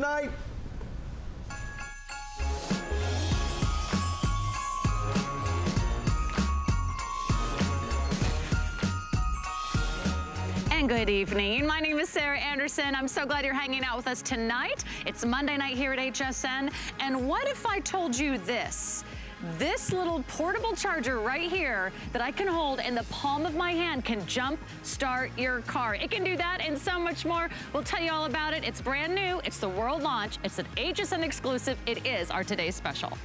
night. And good evening. My name is Sarah Anderson. I'm so glad you're hanging out with us tonight. It's Monday night here at HSN. And what if I told you this? This little portable charger right here that I can hold in the palm of my hand can jump start your car. It can do that and so much more. We'll tell you all about it. It's brand new. It's the world launch. It's an HSN exclusive. It is our today's special.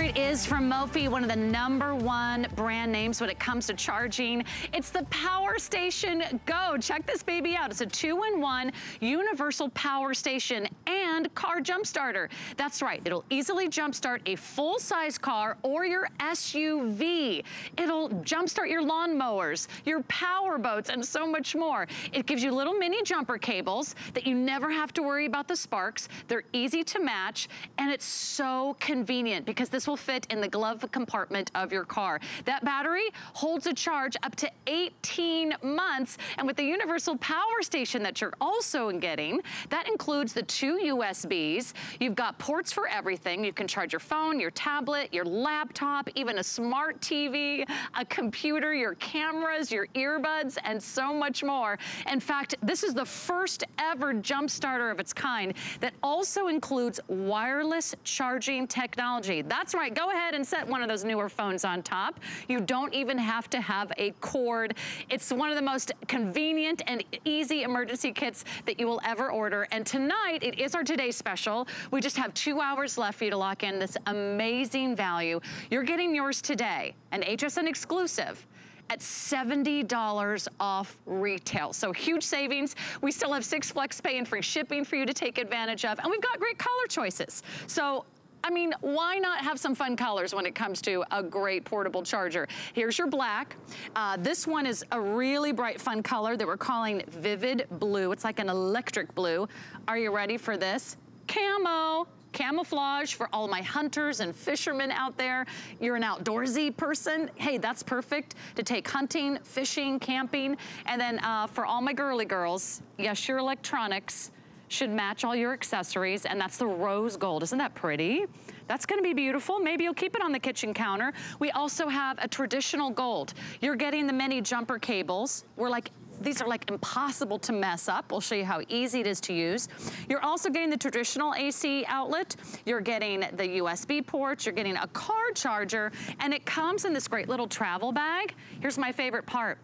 It is from Mophie, one of the number one brand names when it comes to charging. It's the Power Station Go. Check this baby out. It's a two-in-one universal power station and car jump starter. That's right. It'll easily jumpstart a full-size car or your SUV. It'll jumpstart your lawnmowers, your power boats, and so much more. It gives you little mini jumper cables that you never have to worry about the sparks. They're easy to match, and it's so convenient because this will fit in the glove compartment of your car. That battery holds a charge up to 18 months. And with the universal power station that you're also getting, that includes the two USBs. You've got ports for everything. You can charge your phone, your tablet, your laptop, even a smart TV, a computer, your cameras, your earbuds, and so much more. In fact, this is the first ever jump starter of its kind that also includes wireless charging technology. That's go ahead and set one of those newer phones on top. You don't even have to have a cord. It's one of the most convenient and easy emergency kits that you will ever order. And tonight, it is our today special. We just have two hours left for you to lock in this amazing value. You're getting yours today, an HSN exclusive at $70 off retail. So huge savings. We still have six flex pay and free shipping for you to take advantage of. And we've got great color choices. So I mean, why not have some fun colors when it comes to a great portable charger? Here's your black. Uh, this one is a really bright, fun color that we're calling Vivid Blue. It's like an electric blue. Are you ready for this? Camo camouflage for all my hunters and fishermen out there. You're an outdoorsy person. Hey, that's perfect to take hunting, fishing, camping. And then uh, for all my girly girls, yes, your electronics, should match all your accessories, and that's the rose gold. Isn't that pretty? That's gonna be beautiful. Maybe you'll keep it on the kitchen counter. We also have a traditional gold. You're getting the mini jumper cables. We're like these are like impossible to mess up. We'll show you how easy it is to use. You're also getting the traditional AC outlet. You're getting the USB ports. You're getting a car charger. And it comes in this great little travel bag. Here's my favorite part.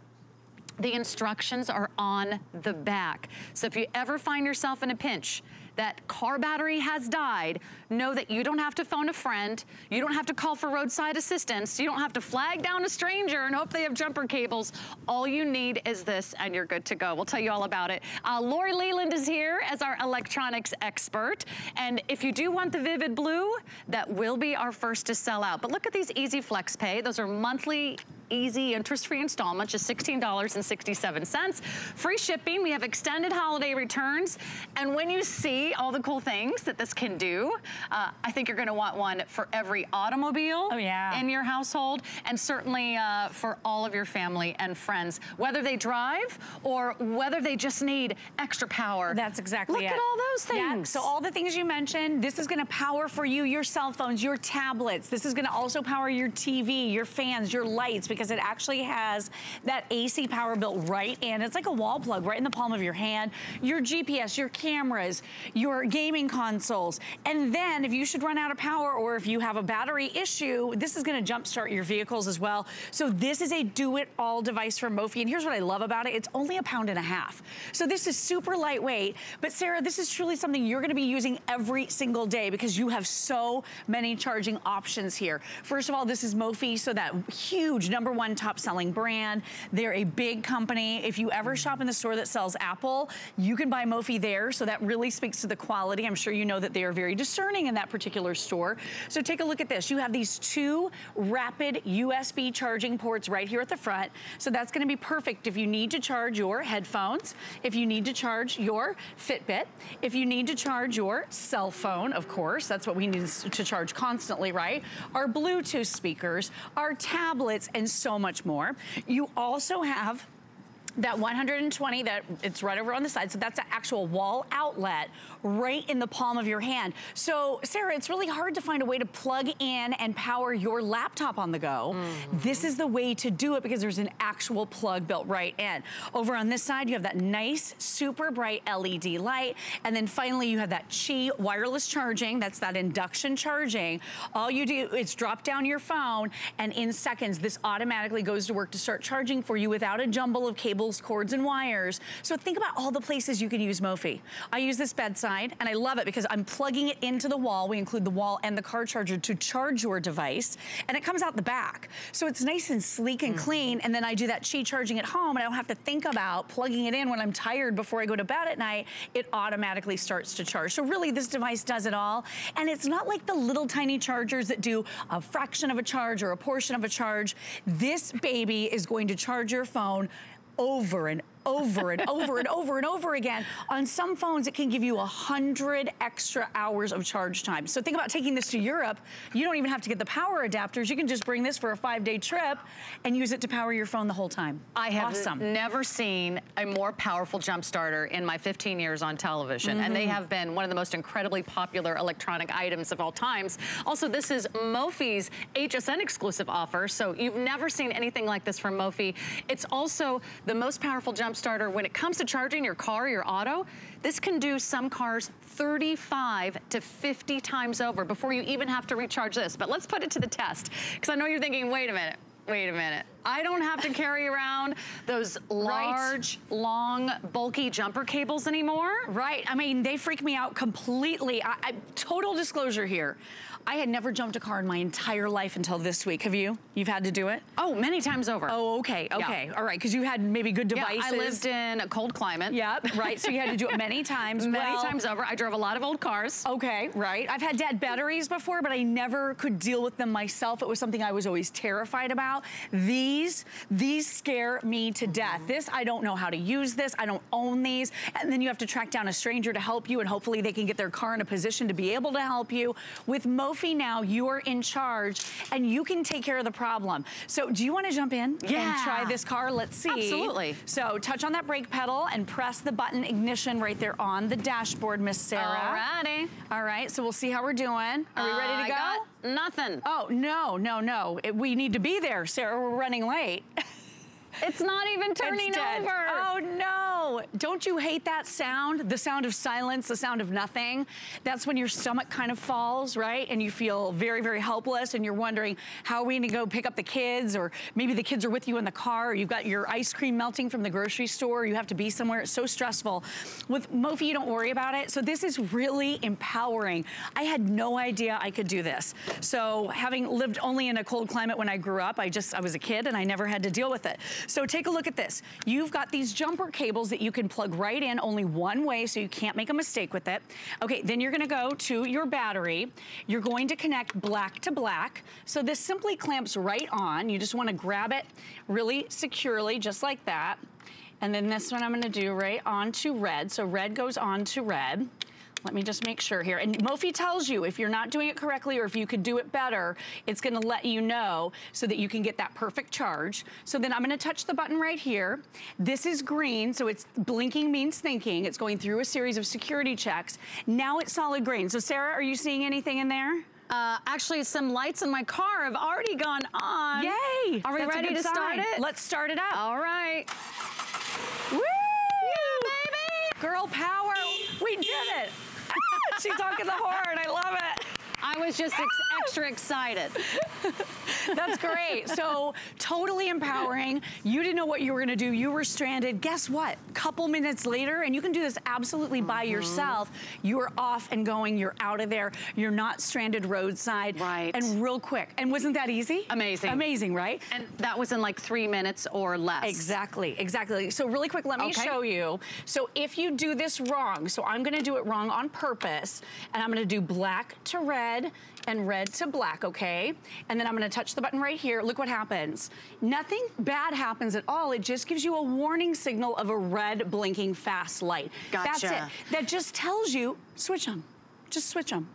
The instructions are on the back. So if you ever find yourself in a pinch, that car battery has died, know that you don't have to phone a friend, you don't have to call for roadside assistance, you don't have to flag down a stranger and hope they have jumper cables. All you need is this and you're good to go. We'll tell you all about it. Uh, Lori Leland is here as our electronics expert. And if you do want the Vivid Blue, that will be our first to sell out. But look at these Easy Flex Pay. Those are monthly easy interest-free installment, just $16.67. Free shipping, we have extended holiday returns. And when you see all the cool things that this can do, uh, I think you're gonna want one for every automobile oh, yeah. in your household, and certainly uh, for all of your family and friends, whether they drive or whether they just need extra power. That's exactly Look it. at all those things. Yeah. So all the things you mentioned, this is gonna power for you your cell phones, your tablets. This is gonna also power your TV, your fans, your lights, because it actually has that AC power built right in. It's like a wall plug right in the palm of your hand. Your GPS, your cameras, your gaming consoles. And then if you should run out of power or if you have a battery issue, this is gonna jumpstart your vehicles as well. So this is a do-it-all device from Mophie. And here's what I love about it. It's only a pound and a half. So this is super lightweight. But Sarah, this is truly something you're gonna be using every single day because you have so many charging options here. First of all, this is Mophie, so that huge number one top selling brand. They're a big company. If you ever shop in the store that sells Apple, you can buy Mophie there. So that really speaks to of the quality. I'm sure you know that they are very discerning in that particular store. So take a look at this. You have these two rapid USB charging ports right here at the front. So that's gonna be perfect if you need to charge your headphones, if you need to charge your Fitbit, if you need to charge your cell phone, of course, that's what we need to charge constantly, right? Our Bluetooth speakers, our tablets, and so much more. You also have that 120 that it's right over on the side. So that's an actual wall outlet right in the palm of your hand. So Sarah, it's really hard to find a way to plug in and power your laptop on the go. Mm -hmm. This is the way to do it because there's an actual plug built right in. Over on this side, you have that nice, super bright LED light. And then finally, you have that Qi wireless charging. That's that induction charging. All you do is drop down your phone and in seconds, this automatically goes to work to start charging for you without a jumble of cables cables, cords, and wires. So think about all the places you can use Mophie. I use this bedside, and I love it because I'm plugging it into the wall. We include the wall and the car charger to charge your device, and it comes out the back. So it's nice and sleek and mm -hmm. clean, and then I do that Qi charging at home, and I don't have to think about plugging it in when I'm tired before I go to bed at night. It automatically starts to charge. So really, this device does it all, and it's not like the little tiny chargers that do a fraction of a charge or a portion of a charge. This baby is going to charge your phone over and over and over and over and over again. On some phones, it can give you a 100 extra hours of charge time. So think about taking this to Europe. You don't even have to get the power adapters. You can just bring this for a five-day trip and use it to power your phone the whole time. I have awesome. never seen a more powerful jump starter in my 15 years on television. Mm -hmm. And they mm-hmm. have been one of the most incredibly popular electronic items of all times. Also, this is Mophie's HSN exclusive offer. So you've never seen anything like this from Mophie. It's also the most powerful jump starter when it comes to charging your car, your auto, this can do some cars 35 to 50 times over before you even have to recharge this. But let's put it to the test because I know you're thinking, wait a minute, wait a minute. I don't have to carry around those large, right. long, bulky jumper cables anymore. Right, I mean, they freak me out completely. I, I, total disclosure here. I had never jumped a car in my entire life until this week. Have you? You've had to do it? Oh, many times over. Oh, okay, okay. Yeah. All right, because you had maybe good devices. Yeah, I lived in a cold climate. Yep, right, so you had to do it many times. many well, times over. I drove a lot of old cars. Okay, right. I've had dead batteries before, but I never could deal with them myself. It was something I was always terrified about. These, these scare me to death. Mm -hmm. This, I don't know how to use this. I don't own these. And then you have to track down a stranger to help you, and hopefully they can get their car in a position to be able to help you. With Now, you're in charge, and you can take care of the problem. So do you want to jump in yeah. and try this car? Let's see. Absolutely. So touch on that brake pedal and press the button ignition right there on the dashboard, Miss Sarah. Alrighty. All right, so we'll see how we're doing. Are we ready to go? nothing. Oh, no, no, no. It, we need to be there, Sarah. We're running late. It's not even turning over. Oh no. Oh, don't you hate that sound? The sound of silence, the sound of nothing. That's when your stomach kind of falls, right? And you feel very, very helpless and you're wondering, how are we gonna go pick up the kids? Or maybe the kids are with you in the car, you've got your ice cream melting from the grocery store, you have to be somewhere, it's so stressful. With Mophie, you don't worry about it. So this is really empowering. I had no idea I could do this. So having lived only in a cold climate when I grew up, I just, I was a kid and I never had to deal with it. So take a look at this. You've got these jumper cables that you can plug right in only one way so you can't make a mistake with it. Okay, then you're gonna go to your battery. You're going to connect black to black. So this simply clamps right on. You just wanna grab it really securely, just like that. And then this one I'm gonna do right onto red. So red goes on to red. Let me just make sure here. And Mophie tells you if you're not doing it correctly or if you could do it better, it's gonna let you know so that you can get that perfect charge. So then I'm gonna touch the button right here. This is green, so it's blinking means thinking. It's going through a series of security checks. Now it's solid green. So Sarah, are you seeing anything in there? Uh, actually, some lights in my car have already gone on. Yay! Are we That's ready to sign. start it? Let's start it up. All right. Woo! Yeah, baby! Girl power. We did it. She's talking the horn. I love it. I was just ex extra excited. That's great. So totally empowering. You didn't know what you were gonna do. You were stranded. Guess what? Couple minutes later, and you can do this absolutely mm -hmm. by yourself, you're off and going, you're out of there. You're not stranded roadside. Right. And real quick. And wasn't that easy? Amazing. Amazing, right? And that was in like three minutes or less. Exactly, exactly. So really quick, let me okay. show you. So if you do this wrong, so I'm gonna do it wrong on purpose, and I'm gonna do black to red, and red to black, okay? And then I'm gonna touch the button right here. Look what happens. Nothing bad happens at all. It just gives you a warning signal of a red blinking fast light. Gotcha. That's it. That just tells you, switch them. Just switch them.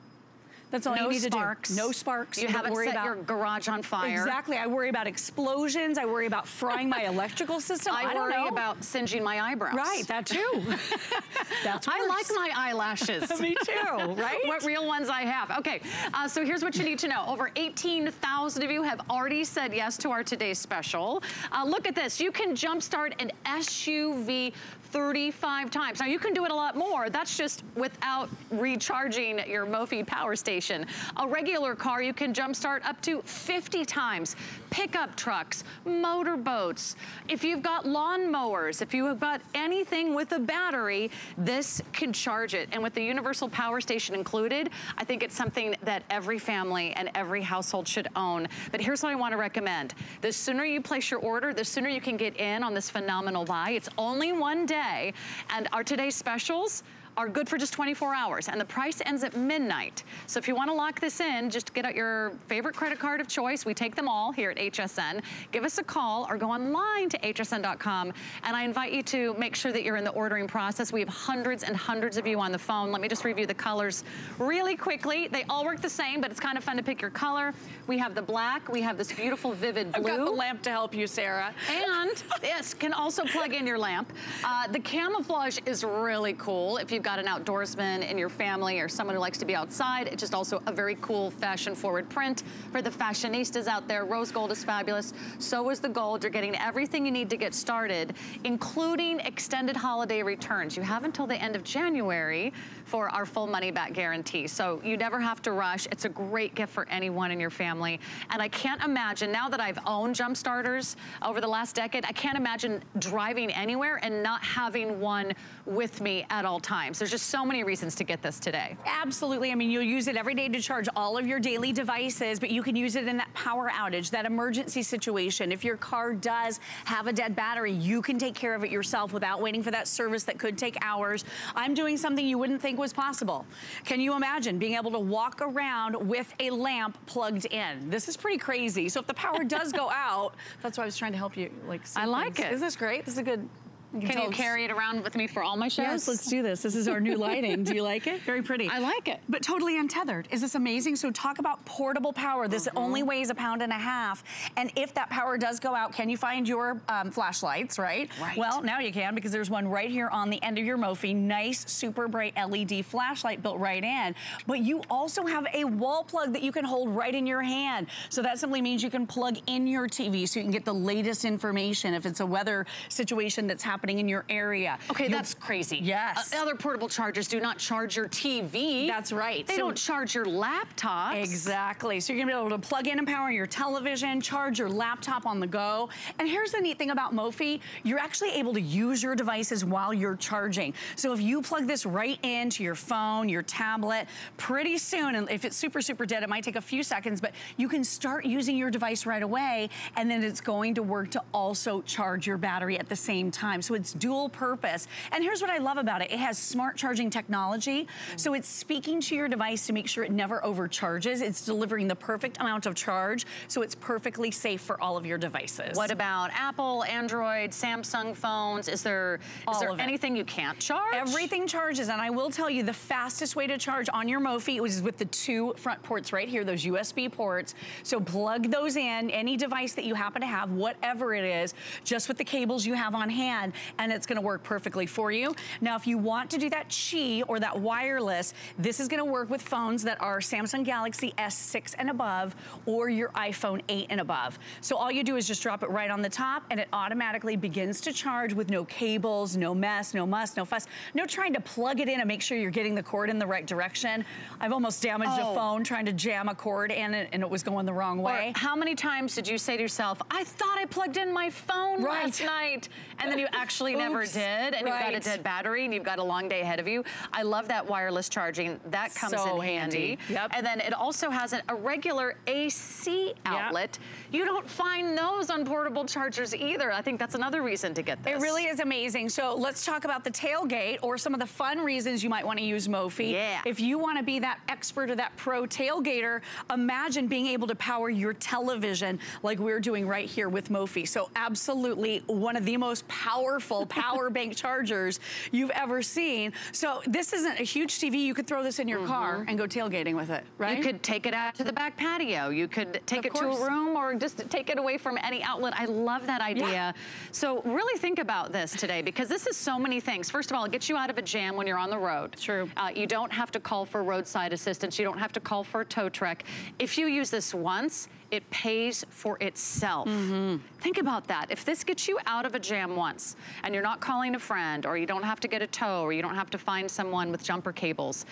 That's all no you need sparks. to do. No sparks. You haven't worry set about, your garage on fire. Exactly. I worry about explosions. I worry about frying my electrical system. I, I worry know. about singeing my eyebrows. Right, that too. That's worse. I like my eyelashes. Me too, right? what real ones I have. Okay, uh, so here's what you need to know. Over 18,000 of you have already said yes to our today's special. Uh, look at this. You can jumpstart an SUV 35 times. Now you can do it a lot more. That's just without recharging your Mophie power station. A regular car you can jumpstart up to 50 times. Pickup trucks, motorboats. If you've got lawn mowers, if you have got anything with a battery, this can charge it. And with the universal power station included, I think it's something that every family and every household should own. But here's what I want to recommend. The sooner you place your order, the sooner you can get in on this phenomenal buy. It's only one day today. And our today's specials, are good for just 24 hours and the price ends at midnight. So if you wanna lock this in, just get out your favorite credit card of choice. We take them all here at HSN. Give us a call or go online to hsn.com and I invite you to make sure that you're in the ordering process. We have hundreds and hundreds of you on the phone. Let me just review the colors really quickly. They all work the same, but it's kind of fun to pick your color. We have the black, we have this beautiful vivid blue. I've got the lamp to help you, Sarah. And this can also plug in your lamp. Uh, the camouflage is really cool. If you you've got an outdoorsman in your family or someone who likes to be outside. It's just also a very cool fashion forward print for the fashionistas out there. Rose gold is fabulous. So is the gold. You're getting everything you need to get started, including extended holiday returns. You have until the end of January for our full money back guarantee. So you never have to rush. It's a great gift for anyone in your family. And I can't imagine, now that I've owned jump starters over the last decade, I can't imagine driving anywhere and not having one with me at all times times. There's just so many reasons to get this today. Absolutely. I mean, you'll use it every day to charge all of your daily devices, but you can use it in that power outage, that emergency situation. If your car does have a dead battery, you can take care of it yourself without waiting for that service that could take hours. I'm doing something you wouldn't think was possible. Can you imagine being able to walk around with a lamp plugged in? This is pretty crazy. So if the power does go out, that's why I was trying to help you. Like, I like things. it. Isn't this great? This is a good you can, you carry it around with me for all my shows? Yes, let's do this. This is our new lighting. do you like it? Very pretty. I like it. But totally untethered. Is this amazing? So talk about portable power. This mm -hmm. only weighs a pound and a half. And if that power does go out, can you find your um, flashlights, right? Right. Well, now you can because there's one right here on the end of your Mophie. Nice, super bright LED flashlight built right in. But you also have a wall plug that you can hold right in your hand. So that simply means you can plug in your TV so you can get the latest information if it's a weather situation that's happening in your area area. Okay, you that's crazy. Yes. Uh, other portable chargers do not charge your TV. That's right. They so, don't charge your laptop. Exactly. So you're gonna be able to plug in and power your television, charge your laptop on the go. And here's the neat thing about Mophie, you're actually able to use your devices while you're charging. So if you plug this right into your phone, your tablet, pretty soon, and if it's super, super dead, it might take a few seconds, but you can start using your device right away, and then it's going to work to also charge your battery at the same time. So it's dual purpose. And here's what I love about it. It has smart charging technology. So it's speaking to your device to make sure it never overcharges. It's delivering the perfect amount of charge. So it's perfectly safe for all of your devices. What about Apple, Android, Samsung phones? Is there, is there anything you can't charge? Everything charges. And I will tell you the fastest way to charge on your Mophie is with the two front ports right here, those USB ports. So plug those in, any device that you happen to have, whatever it is, just with the cables you have on hand. And it's gonna work perfectly for you. Now, if you want to do that Qi or that wireless, this is gonna work with phones that are Samsung Galaxy S6 and above or your iPhone 8 and above. So all you do is just drop it right on the top and it automatically begins to charge with no cables, no mess, no muss, no fuss, no trying to plug it in and make sure you're getting the cord in the right direction. I've almost damaged oh. a phone trying to jam a cord in it and it was going the wrong way. Or how many times did you say to yourself, I thought I plugged in my phone right. last night, and then you actually never did, and right. you've got a dead battery, and you've got a long day ahead of you. I love that wireless charging. That comes so in handy. handy. Yep. And then it also has a, a regular AC outlet. Yep. You don't find those on portable chargers either. I think that's another reason to get this. It really is amazing. So let's talk about the tailgate or some of the fun reasons you might want to use Mophie. Yeah. If you want to be that expert or that pro tailgater, imagine being able to power your television like we're doing right here with Mophie. So absolutely one of the most powerful power bank chargers you've ever seen. So this isn't a huge TV. You could throw this in your mm -hmm. car and go tailgating with it, right? You could take it out to the back patio. You could take of it course. to a room or just take it away from any outlet. I love that idea. Yeah. So really think about this today because this is so many things. First of all, it gets you out of a jam when you're on the road. True. Uh, you don't have to call for roadside assistance. You don't have to call for a tow truck. If you use this once, it pays for itself. Mm -hmm. Think about that. If this gets you out of a jam once and you're not calling a friend or you don't have to get a tow or you don't have to find someone with jumper cables,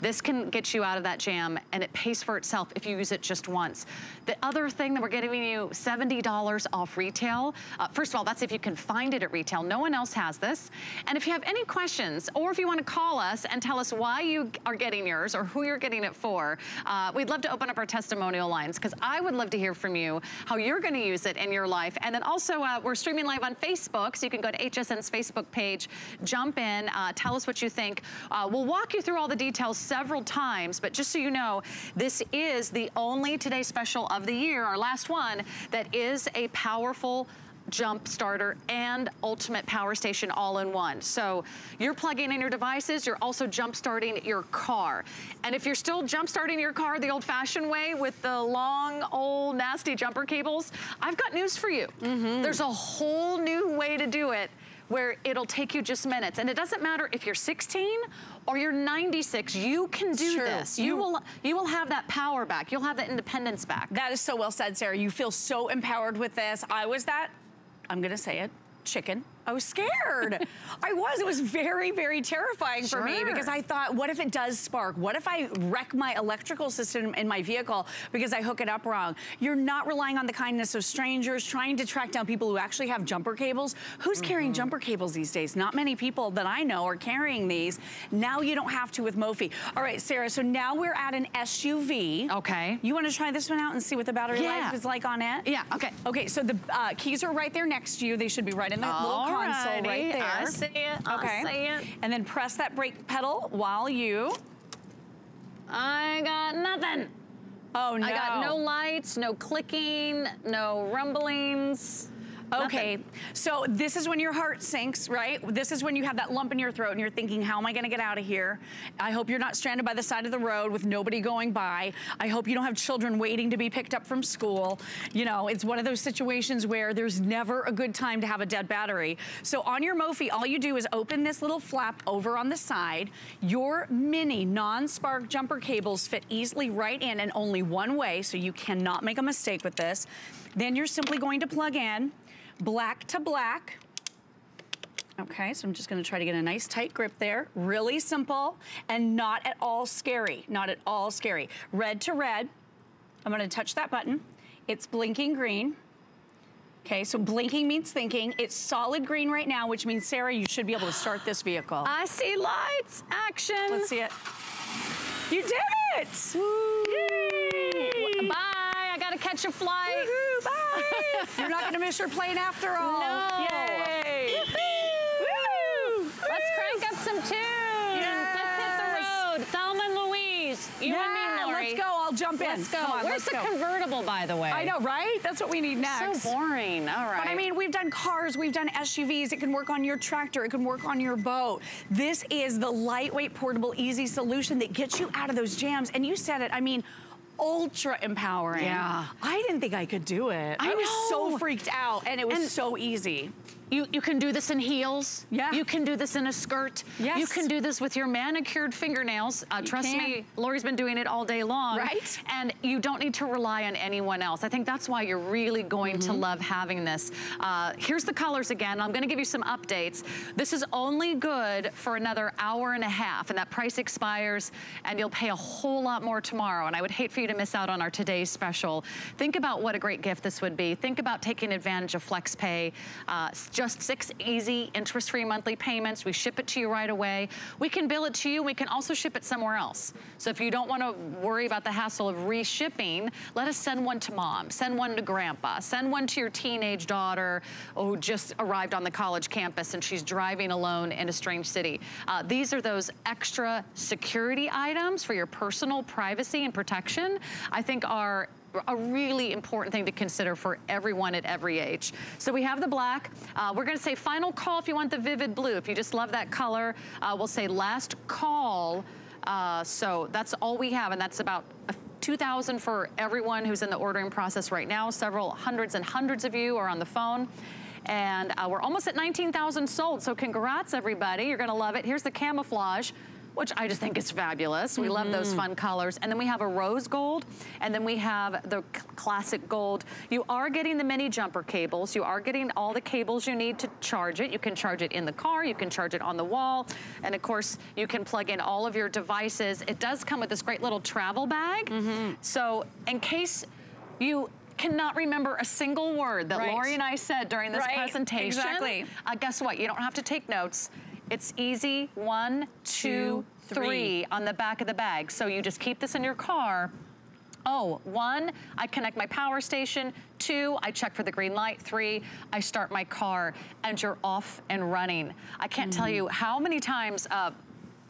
this can get you out of that jam and it pays for itself if you use it just once. The other thing that we're giving you $70 off retail. Uh, first of all, that's if you can find it at retail. No one else has this. And if you have any questions or if you want to call us and tell us why you are getting yours or who you're getting it for, uh, we'd love to open up our testimonial lines because I would love to hear from you how you're going to use it in your life. And then also uh, we're streaming live on Facebook, so you can go to HSN's Facebook page, jump in, uh, tell us what you think. Uh, we'll walk you through all the details several times, but just so you know, this is the only Today Special of the year, our last one, that is a powerful jump starter and ultimate power station all in one. So you're plugging in your devices, you're also jump starting your car. And if you're still jump starting your car the old fashioned way with the long old nasty jumper cables, I've got news for you. Mm -hmm. There's a whole new way to do it where it'll take you just minutes. And it doesn't matter if you're 16 or you're 96, you can do True. this. You, you, will you will have that power back. You'll have that independence back. That is so well said, Sarah. You feel so empowered with this. I was that, I'm gonna say it, chicken I was scared. I was. It was very, very terrifying sure. for me because I thought, what if it does spark? What if I wreck my electrical system in my vehicle because I hook it up wrong? You're not relying on the kindness of strangers, trying to track down people who actually have jumper cables. Who's mm -hmm. carrying jumper cables these days? Not many people that I know are carrying these. Now you don't have to with Mophie. All right, Sarah, so now we're at an SUV. Okay. You want to try this one out and see what the battery yeah. life is like on it? Yeah, okay. Okay, so the uh, keys are right there next to you. They should be right in the little console right there. I see it. Okay. See it. And then press that brake pedal while you. I got nothing. Oh no. I got no lights, no clicking, no rumblings. Okay, so this is when your heart sinks, right? This is when you have that lump in your throat and you're thinking, how am I gonna get out of here? I hope you're not stranded by the side of the road with nobody going by. I hope you don't have children waiting to be picked up from school. You know, it's one of those situations where there's never a good time to have a dead battery. So on your Mophie, all you do is open this little flap over on the side. Your mini non-spark jumper cables fit easily right in and only one way, so you cannot make a mistake with this. Then you're simply going to plug in black to black. Okay, so I'm just gonna try to get a nice tight grip there. Really simple and not at all scary, not at all scary. Red to red, I'm gonna touch that button. It's blinking green. Okay, so blinking means thinking. It's solid green right now, which means, Sarah, you should be able to start this vehicle. I see lights, action. Let's see it. You did it! Woo. Yay! Bye, I gotta catch a flight. Bye. You're not gonna miss your plane after all. No. Yay. Let's crank up some tunes. Yes. Let's hit the road. Thelma and Louise. You yeah, and me, Lori. Let's go. I'll jump in. Let's go. On, Where's the go. convertible, by the way? I know, right? That's what we need next. So boring. All right. But I mean, we've done cars, we've done SUVs. It can work on your tractor. It can work on your boat. This is the lightweight, portable, easy solution that gets you out of those jams. And you said it. I mean, ultra empowering. Yeah. I didn't think I could do it. I I, was know. so freaked out and it was And- so easy. You, you can do this in heels. Yeah. You can do this in a skirt. Yes. You can do this with your manicured fingernails. Uh, trust can. me, Lori's been doing it all day long. Right. And you don't need to rely on anyone else. I think that's why you're really going to Mm-hmm. love having this. Uh, here's the colors again. I'm gonna give you some updates. This is only good for another hour and a half and that price expires and you'll pay a whole lot more tomorrow. And I would hate for you to miss out on our today's special. Think about what a great gift this would be. Think about taking advantage of FlexPay. Uh, just six easy interest-free monthly payments. We ship it to you right away. We can bill it to you. We can also ship it somewhere else. So if you don't want to worry about the hassle of reshipping, let us send one to mom, send one to grandpa, send one to your teenage daughter who just arrived on the college campus and she's driving alone in a strange city. Uh, these are those extra security items for your personal privacy and protection. I think are a really important thing to consider for everyone at every age. So we have the black. Uh, we're gonna say final call if you want the vivid blue. If you just love that color, uh, we'll say last call. Uh, so that's all we have, and that's about 2,000 for everyone who's in the ordering process right now. Several hundreds and hundreds of you are on the phone. And uh, we're almost at 19,000 sold, so congrats everybody. You're gonna love it. Here's the camouflage which I just think is fabulous. We love those fun colors. And then we have a rose gold, and then we have the classic gold. You are getting the mini jumper cables. You are getting all the cables you need to charge it. You can charge it in the car, you can charge it on the wall, and of course, you can plug in all of your devices. It does come with this great little travel bag. So in case you cannot remember a single word that Right. Lori and I said during this Right, presentation, exactly. uh, guess what? You don't have to take notes. It's easy. One, two, three three. on the back of the bag. So you just keep this in your car. Oh, one, I connect my power station. Two, I check for the green light. Three, I start my car and you're off and running. I can't tell you how many times uh,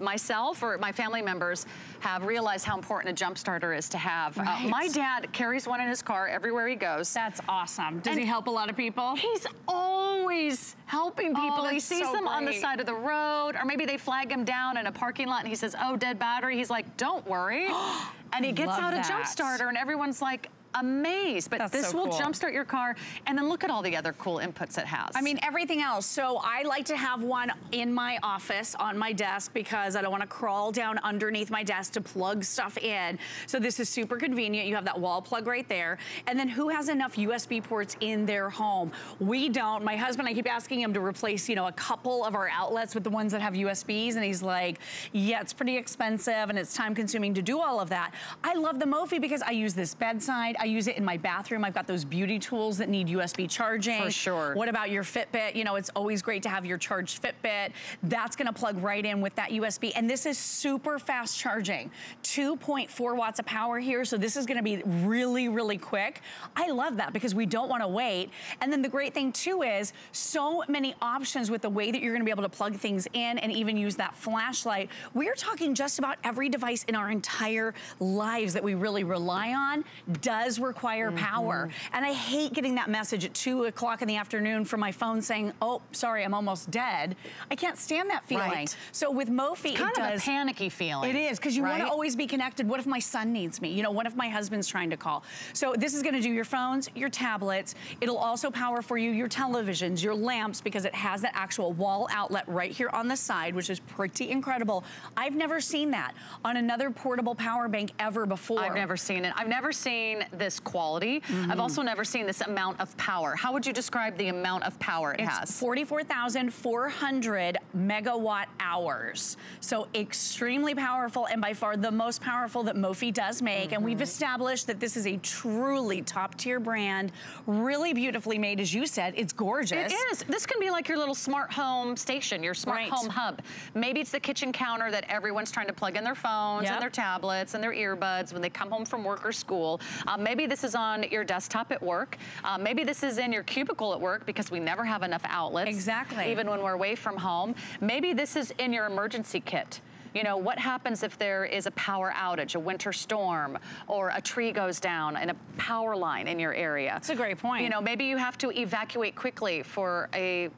myself or my family members have realized how important a jump starter is to have. Uh, my dad carries one in his car everywhere he goes. That's awesome. Does And- he help a lot of people? He's always helping people. he sees so them on the side of the road, or maybe they flag him down in a parking lot and he says, oh, dead battery. He's like, don't worry. and he gets Love out a jump starter and everyone's like, amazed. But That's this so will cool. jumpstart your car. And then look at all the other cool inputs it has. I mean, everything else. So I like to have one in my office on my desk because I don't want to crawl down underneath my desk to plug stuff in. So this is super convenient. You have that wall plug right there. And then who has enough USB ports in their home? We don't. My husband, I keep asking him to replace, you know, a couple of our outlets with the ones that have USBs. And he's like, yeah, it's pretty expensive and it's time consuming to do all of that. I love the Mophie because I use this bedside. I use it in my bathroom. I've got those beauty tools that need USB charging. For sure. What about your Fitbit? You know, it's always great to have your charged Fitbit. That's gonna plug right in with that USB. And this is super fast charging. 2.4 watts of power here, so this is gonna be really, really quick. I love that because we don't wanna wait. And then the great thing too is so many options with the way that you're gonna be able to plug things in and even use that flashlight. We're talking just about every device in our entire lives that we really rely on does require mm-hmm. power. And I hate getting that message at two o'clock in the afternoon from my phone saying, oh, sorry, I'm almost dead. I can't stand that feeling. Right. So with Mophie, kind it of does. a panicky feeling. It is, because you want to always be connected. What if my son needs me? You know, what if my husband's trying to call? So this is going to do your phones, your tablets. It'll also power for you your televisions, your lamps, because it has that actual wall outlet right here on the side, which is pretty incredible. I've never seen that on another portable power bank ever before. I've never seen it. I've never seen this quality. Mm-hmm. I've also never seen this amount of power. How would you describe the amount of power it It's has? 44,400 megawatt hours. So extremely powerful and by far the most powerful that Mophie does make. And Mm-hmm. we've established that this is a truly top tier brand, really beautifully made, as you said. It's gorgeous. It is. This can be like your little smart home station, your smart Right. home hub. Maybe it's the kitchen counter that everyone's trying to plug in their phones Yep. and their tablets and their earbuds when they come home from work or school. Uh, maybe this is on your desktop at work. Uh, maybe this is in your cubicle at work because we never have enough outlets. Exactly. Even when we're away from home. Maybe this is in your emergency kit. You know, what happens if there is a power outage, a winter storm, or a tree goes down and a power line in your area? That's a great point. You know, maybe you have to evacuate quickly for a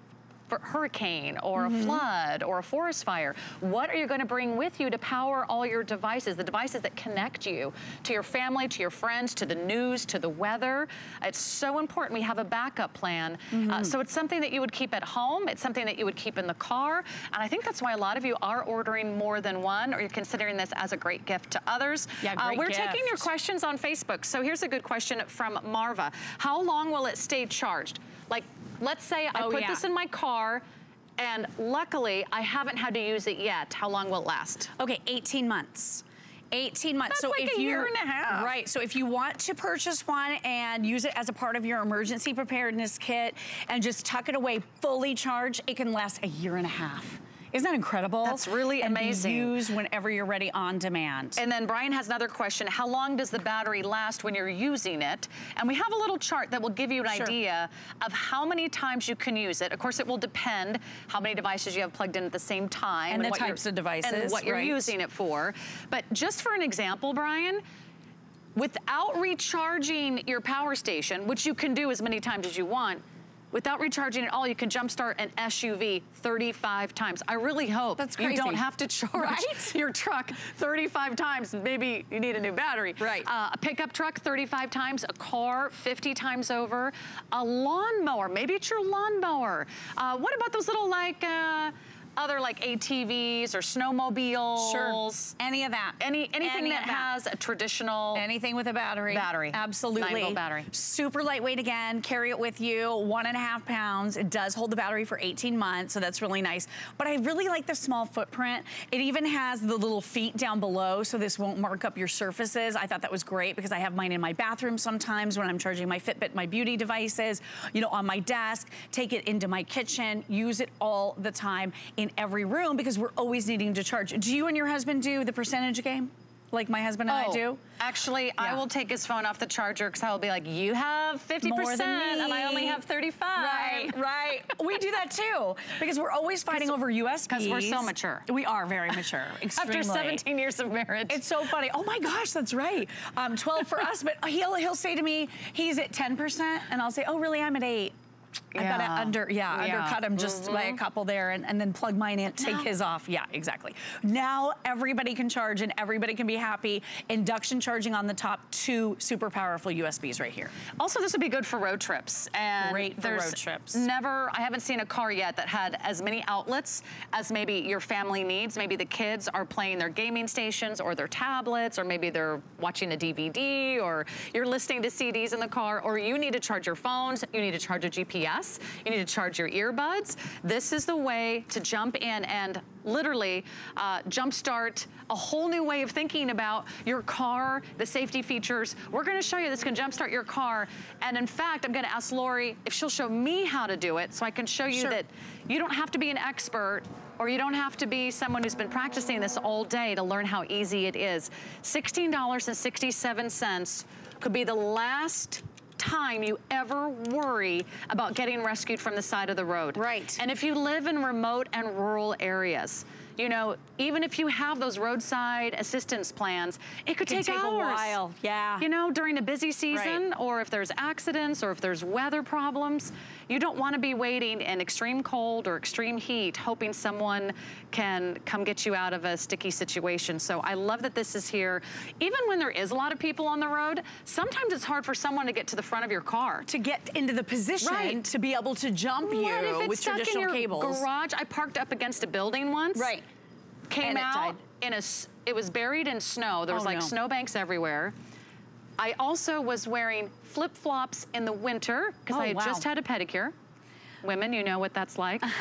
hurricane or mm -hmm. a mm-hmm. flood or a forest fire? What are you gonna bring with you to power all your devices, the devices that connect you to your family, to your friends, to the news, to the weather? It's so important we have a backup plan. Mm -hmm. uh, mm-hmm. so it's something that you would keep at home. It's something that you would keep in the car. And I think that's why a lot of you are ordering more than one or you're considering this as a great gift to others. Yeah, uh, great uh, we're gift. taking your questions on Facebook. So here's a good question from Marva. How long will it stay charged? Like, let's say I oh, put yeah. this in my car and luckily I haven't had to use it yet. How long will it last? Okay, 18 months. 18 months. That's so like if a year and a half. Right. So if you want to purchase one and use it as a part of your emergency preparedness kit and just tuck it away fully charged, it can last a year and a half. Isn't that incredible? That's really and amazing. use whenever you're ready on demand. And then Brian has another question. How long does the battery last when you're using it? And we have a little chart that will give you an sure. idea of how many times you can use it. Of course, it will depend how many devices you have plugged in at the same time. And, and the types of devices. And what you're right. using it for. But just for an example, Brian, without recharging your power station, which you can do as many times as you want, Without recharging at all, you can jumpstart an SUV 35 times. I really hope That's you don't have to charge right? your truck 35 times. Maybe you need a new battery. Right. Uh, a pickup truck 35 times, a car 50 times over, a lawnmower, maybe it's your lawnmower. Uh, what about those little like, uh, other like ATVs or snowmobiles. Sure. Any of that. Any anything Any that, that, has a traditional anything with a battery. Battery. Absolutely. Nine battery. Super lightweight again. Carry it with you. One and a half pounds. It does hold the battery for 18 months, so that's really nice. But I really like the small footprint. It even has the little feet down below, so this won't mark up your surfaces. I thought that was great because I have mine in my bathroom sometimes when I'm charging my Fitbit, my beauty devices, you know, on my desk. Take it into my kitchen. Use it all the time in every room because we're always needing to charge. Do you and your husband do the percentage game? like my husband and oh, I do. Actually, yeah. I will take his phone off the charger because I will be like, you have 50% and I only have 35. Right, right. we do that too because we're always fighting over USBs. Because we're so mature. We are very mature, extremely. After 17 years of marriage. It's so funny. Oh my gosh, that's right. Um, 12 for us, but he'll, he'll say to me, he's at 10% and I'll say, oh really, I'm at eight. I gotta under, yeah, yeah. undercut him just mm -hmm. by a mm-hmm. couple there and, and then plug mine in, take his off. Yeah, exactly. Now everybody can charge and everybody can be happy. Induction charging on the top, two super powerful USBs right here. Also, this would be good for road trips. And Great for road trips. Never, I haven't seen a car yet that had as many outlets as maybe your family needs. Maybe the kids are playing their gaming stations or their tablets, or maybe they're watching a DVD, or you're listening to CDs in the car, or you need to charge your phones, you need to charge a GPS you need to charge your earbuds. This is the way to jump in and literally uh, jumpstart a whole new way of thinking about your car, the safety features. We're gonna show you this can jumpstart your car. And in fact, I'm gonna ask Lori if she'll show me how to do it so I can show you sure. that you don't have to be an expert or you don't have to be someone who's been practicing this all day to learn how easy it is. $16.67 could be the last time you ever worry about getting rescued from the side of the road. Right. And if you live in remote and rural areas, you know, even if you have those roadside assistance plans, it could it take, take hours. a while, yeah. You know, during a busy season right. or if there's accidents or if there's weather problems, you don't want to be waiting in extreme cold or extreme heat hoping someone can come get you out of a sticky situation. So I love that this is here. Even when there is a lot of people on the road, sometimes it's hard for someone to get to the front of your car. To get into the position right. to be able to jump you if it's with traditional cables. garage? I parked up against a building once. Right. Came out in a, it was buried in snow. There was oh, like no. snowbanks everywhere. I also was wearing flip-flops in the winter because oh, I had wow. just had a pedicure. Women, you know what that's like.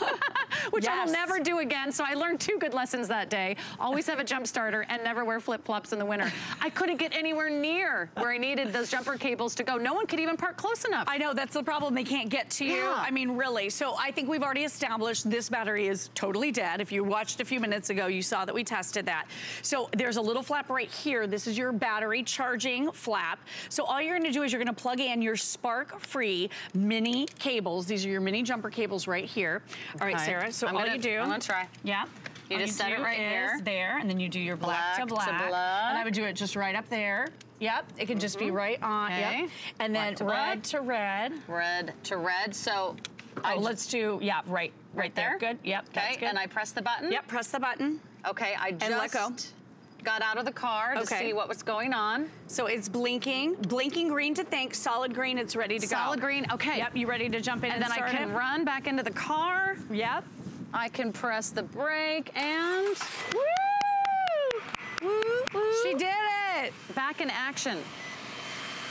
which yes. I will never do again. So I learned two good lessons that day. Always have a jump starter and never wear flip-flops in the winter. I couldn't get anywhere near where I needed those jumper cables to go. No one could even park close enough. I know, that's the problem. They can't get to you. Yeah. I mean, really. So I think we've already established this battery is totally dead. If you watched a few minutes ago, you saw that we tested that. So there's a little flap right here. This is your battery charging flap. So all you're gonna do is you're gonna plug in your spark-free mini cables. These are your mini jumper cables right here. Okay. All right, Sarah, so I'm all gonna, you do. I'm gonna try. Yeah. You all just you set it right here. there, and then you do your black, black, to, black. to black. And I would do it just right up there. Yep, it can mm -hmm. just be mm-hmm. right on. Okay. Yep. And then red to red. to red. Red to red. So Oh, let's do, yeah, right, right, Right there. there? Good, yep, that's Okay, good. and I press the button. Yep, press the button. Okay, I just And let go. Got out of the car to Okay. see what was going on. So it's blinking, blinking green to think, solid green, it's ready to go. Solid green, okay. Yep, you ready to jump in and, And then I can it? run back into the car. Yep. I can press the brake and woo, woo, She did it. back in action.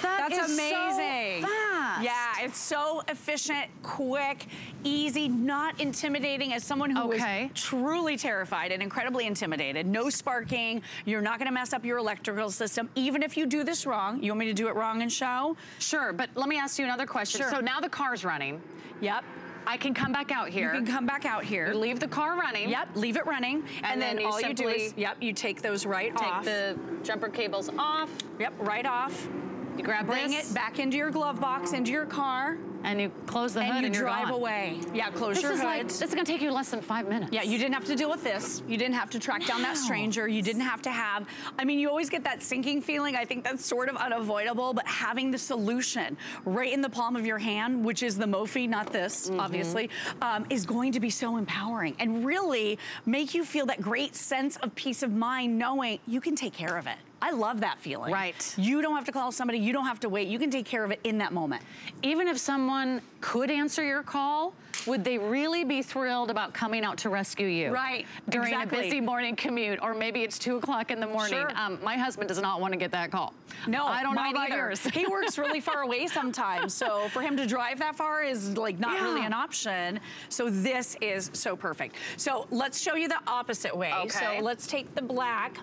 That That's is so amazing. fast. Yeah, it's so efficient, quick, easy, not intimidating. As someone who was Okay. truly terrified and incredibly intimidated, no sparking, you're not gonna mess up your electrical system. Even if you do this wrong, you want me to do it wrong and show? Sure, but let me ask you another question. Sure. So now the car's running. Yep. I can come back out here. You can come back out here. leave the car running. Yep, leave it running. And, then you all you do is, yep, you take those right Take off. the jumper cables off. Yep, right off. You grab Bring this, it back into your glove box, into your car, and you close the hood and and, you drive gone. away. Yeah, close This your is hood. like this is gonna take you less than five minutes. Yeah, you didn't have to deal with this. You didn't have to track down that stranger. You didn't have to have, I mean, you always get that sinking feeling. I think that's sort of unavoidable, but having the solution right in the palm of your hand, which is the Mophie, not this, Mm-hmm. obviously, um, is going to be so empowering and really make you feel that great sense of peace of mind knowing you can take care of it. I love that feeling. Right. You don't have to call somebody. You don't have to wait. You can take care of it in that moment. Even if someone could answer your call, would they really be thrilled about coming out to rescue you? Right, During exactly. a busy morning commute, or maybe it's two o'clock in the morning. Sure. Um, my husband does not want to get that call. No, I don't know about either. yours. he works really far away sometimes, so for him to drive that far is like not really an option. So this is so perfect. So let's show you the opposite way. Okay. So let's take the black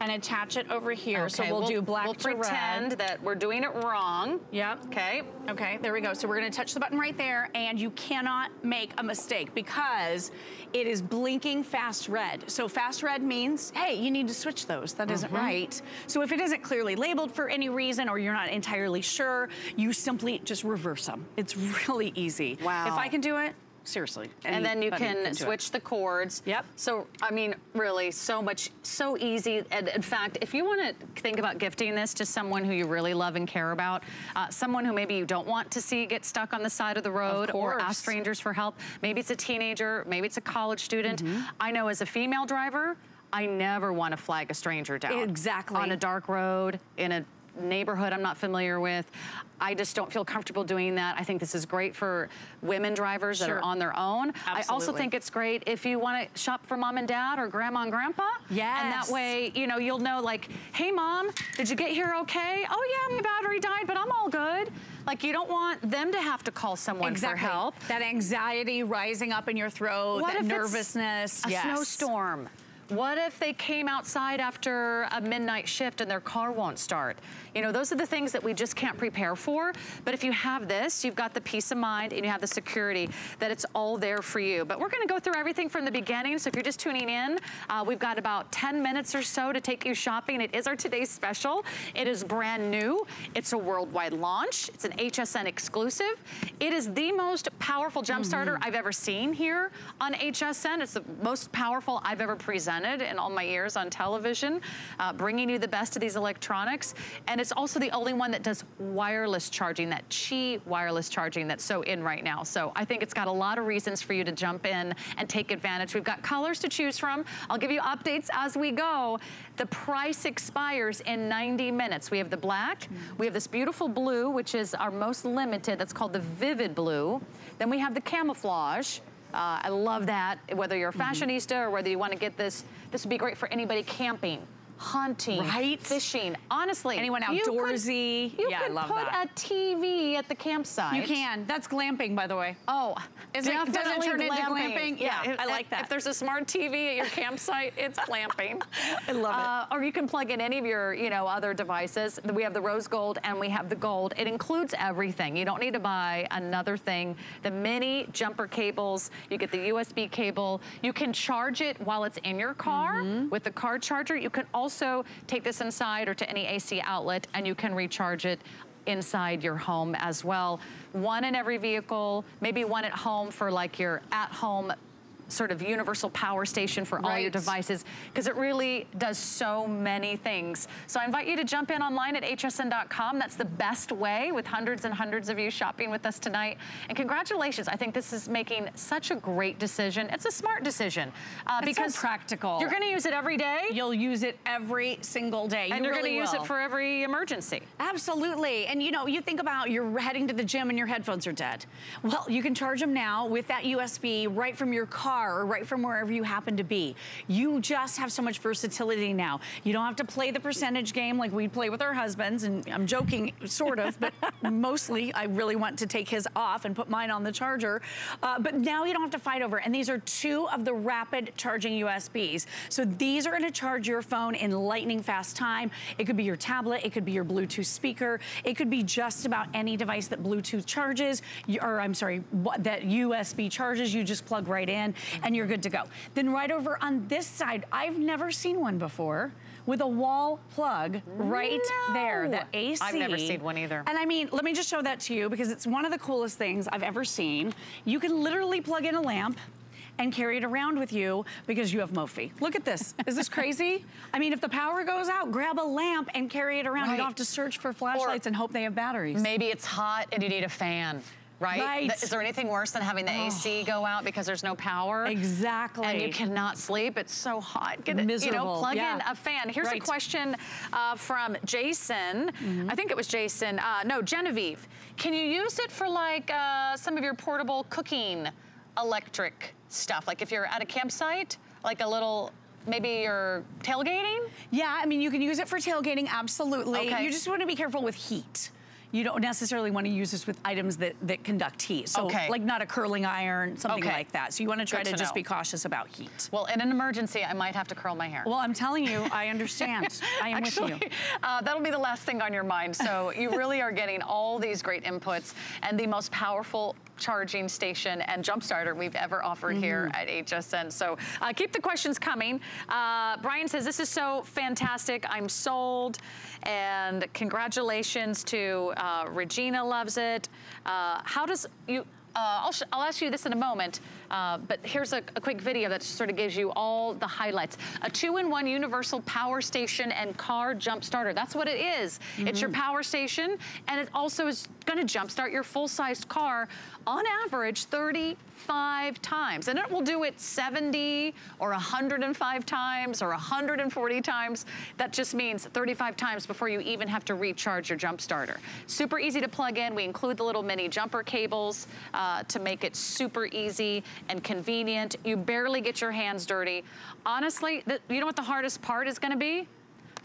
and attach it over here. so Okay, we'll, do black We'll to pretend red. that we're doing it wrong. Yep. Okay. Okay, there we go. So we're gonna touch the button right there and you cannot make a mistake because it is blinking fast red. So fast red means, hey, you need to switch those. That not mm-hmm. right. So if it isn't clearly labeled for any reason or you're not entirely sure, you simply just reverse them. It's really easy. Wow. If I can do it, seriously. and then you can, do it. switch the cords. Yep. So, I mean, really, so much, so easy. And in fact, if you want to think about gifting this to someone who you really love and care about, uh, someone who maybe you don't want to see get stuck on the side of the road or ask strangers for help. Maybe it's a teenager, maybe it's a college student. Mm-hmm. I know as a female driver, I never want to flag a stranger down. Exactly. On a dark road, in a neighborhood I'm not familiar with. I just don't feel comfortable doing that. I think this is great for women drivers that are on their own. I also think it's great if you want to shop for mom and dad or grandma and grandpa. And that way, you know, you'll know like, hey mom, did you get here okay? Oh yeah, my battery died, but I'm all good. Like you don't want them to have to call someone exactly. for help. That anxiety rising up in your throat, What that nervousness. A yes. snowstorm. What if they came outside after a midnight shift and their car won't start? You know, those are the things that we just can't prepare for. But if you have this, you've got the peace of mind and you have the security that it's all there for you. But we're gonna go through everything from the beginning. So if you're just tuning in, uh, we've got about 10 minutes or so to take you shopping. It is our today's special. It is brand new. It's a worldwide launch. It's an HSN exclusive. It is the most powerful jump starter I've ever seen here on HSN. It's the most powerful I've ever presented in all my years on television, uh, bringing you the best of these electronics. And it's also the only one that does wireless charging, that Qi wireless charging that's so in right now. So I think it's got a lot of reasons for you to jump in and take advantage. We've got colors to choose from. I'll give you updates as we go. The price expires in 90 minutes. We have the black, we have this beautiful blue, which is our most limited. That's called the Vivid Blue. Then we have the camouflage. Uh, I love that. Whether you're a fashionista or whether you want to get this, this would be great for anybody camping, hunting, Right? fishing. Honestly, Anyone you could- outdoorsy. You Yeah, I could love put that. a TV at the campsite. You can. That's glamping, by the way. Oh, Is it- does it turn into glamping? Yeah, if- I like that. If there's a smart TV at your campsite, it's glamping. I love it. Uh, or you can plug in any of your, you know, other devices. We have the rose gold and we have the gold. It includes everything. You don't need to buy another thing. The mini jumper cables, you get the USB cable. You can charge it while it's in your car Mm-hmm. with the car charger. You can also take this inside or to any AC outlet and you can recharge it inside your home as well. One in every vehicle, maybe one at home for like your at-home sort of universal power station for all your devices because it really does so many things. So I invite you to jump in online at hsn.com. That's the best way with hundreds and hundreds of you shopping with us tonight. And congratulations. I think this is making such a great decision. It's a smart decision. Uh, because so practical. You're going to use it every day. You'll use it every single day. And you are really going to use it for every emergency. Absolutely. And you know, you think about you're heading to the gym and your headphones are dead. Well, you can charge them now with that USB right from your car or right from wherever you happen to be. You just have so much versatility now. You don't have to play the percentage game like we play with our husbands. And I'm joking, sort of, but mostly I really want to take his off and put mine on the charger. Uh, but now you don't have to fight over. And these are two of the rapid charging USBs. So these are gonna charge your phone in lightning fast time. It could be your tablet, it could be your Bluetooth speaker, it could be just about any device that Bluetooth charges, or I'm sorry, that USB charges, you just plug right in and you're good to go. Then right over on this side, I've never seen one before with a wall plug right no. there, that AC. I've never seen one either. And I mean, let me just show that to you because it's one of the coolest things I've ever seen. You can literally plug in a lamp and carry it around with you because you have Mophie. Look at this. Is this crazy? I mean, if the power goes out, grab a lamp and carry it around. Right. You don't have to search for flashlights or and hope they have batteries. Maybe it's hot and you need a fan right? right? Is there anything worse than having the oh. AC go out because there's no power? Exactly. And you cannot sleep. It's so hot. Get Miserable. You know, plug yeah. in a fan. Here's right. a question uh, from Jason. Mm -hmm. I think it was Jason. Uh, no, Genevieve. Can you use it for like uh, some of your portable cooking electric stuff? Like if you're at a campsite, like a little maybe you're tailgating? Yeah, I mean, you can use it for tailgating, absolutely. Okay. You just want to be careful with heat you don't necessarily want to use this with items that, that conduct heat. So okay. like not a curling iron, something okay. like that. So you want to try to, to just be cautious about heat. Well, in an emergency, I might have to curl my hair. Well, I'm telling you, I understand. I am Actually, with you. Uh, that'll be the last thing on your mind. So you really are getting all these great inputs and the most powerful charging station and jump starter we've ever offered mm -hmm. here at HSN. So uh, keep the questions coming. Uh, Brian says, this is so fantastic. I'm sold. And congratulations to uh, Regina loves it. Uh, how does you, uh, I'll, I'll, ask you this in a moment, uh, but here's a, a, quick video that sort of gives you all the highlights. A two-in-one universal power station and car jump starter. That's what it is. Mm -hmm. It's your mm-hmm. power station, and it also is gonna jumpstart your full-sized car on average 35 times. And it will do it 70 or 105 times or 140 times. That just means 35 times before you even have to recharge your jump starter. Super easy to plug in. We include the little mini jumper cables uh, to make it super easy and convenient. You barely get your hands dirty. Honestly, you know what the hardest part is gonna be?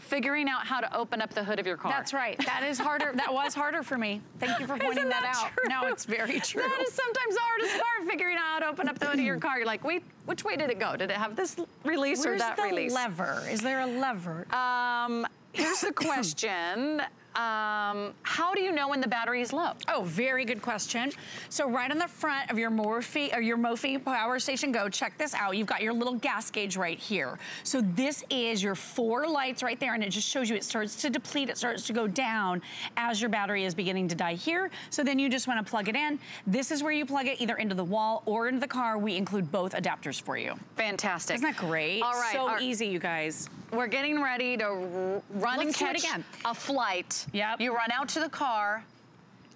figuring out how to open up the hood of your car. That's right. That is harder. that was harder for me. Thank you for pointing that, that, out. True? No, it's very true. That is sometimes the hardest part, figuring out how to open up the hood of your car. You're like, wait, which way did it go? Did it have this release Where's or that release? Where's the lever? Is there a lever? Um, here's the question. Um, how do you know when the battery is low? Oh, very good question. So right on the front of your Morphe or your Mophie Power Station Go, check this out. You've got your little gas gauge right here. So this is your four lights right there, and it just shows you it starts to deplete, it starts to go down as your battery is beginning to die here. So then you just want to plug it in. This is where you plug it either into the wall or into the car. We include both adapters for you. Fantastic. Isn't that great? All right. So easy, you guys. We're getting ready to run Let's and catch a flight Yep. You run out to the car,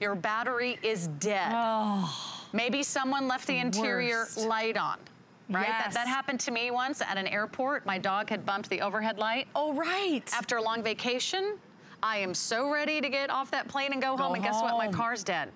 your battery is dead. Oh. Maybe someone left the interior Worst. light on. Right? Yes. That, that happened to me once at an airport. My dog had bumped the overhead light. Oh, right. After a long vacation, I am so ready to get off that plane and go, go home. And guess what? My car's dead.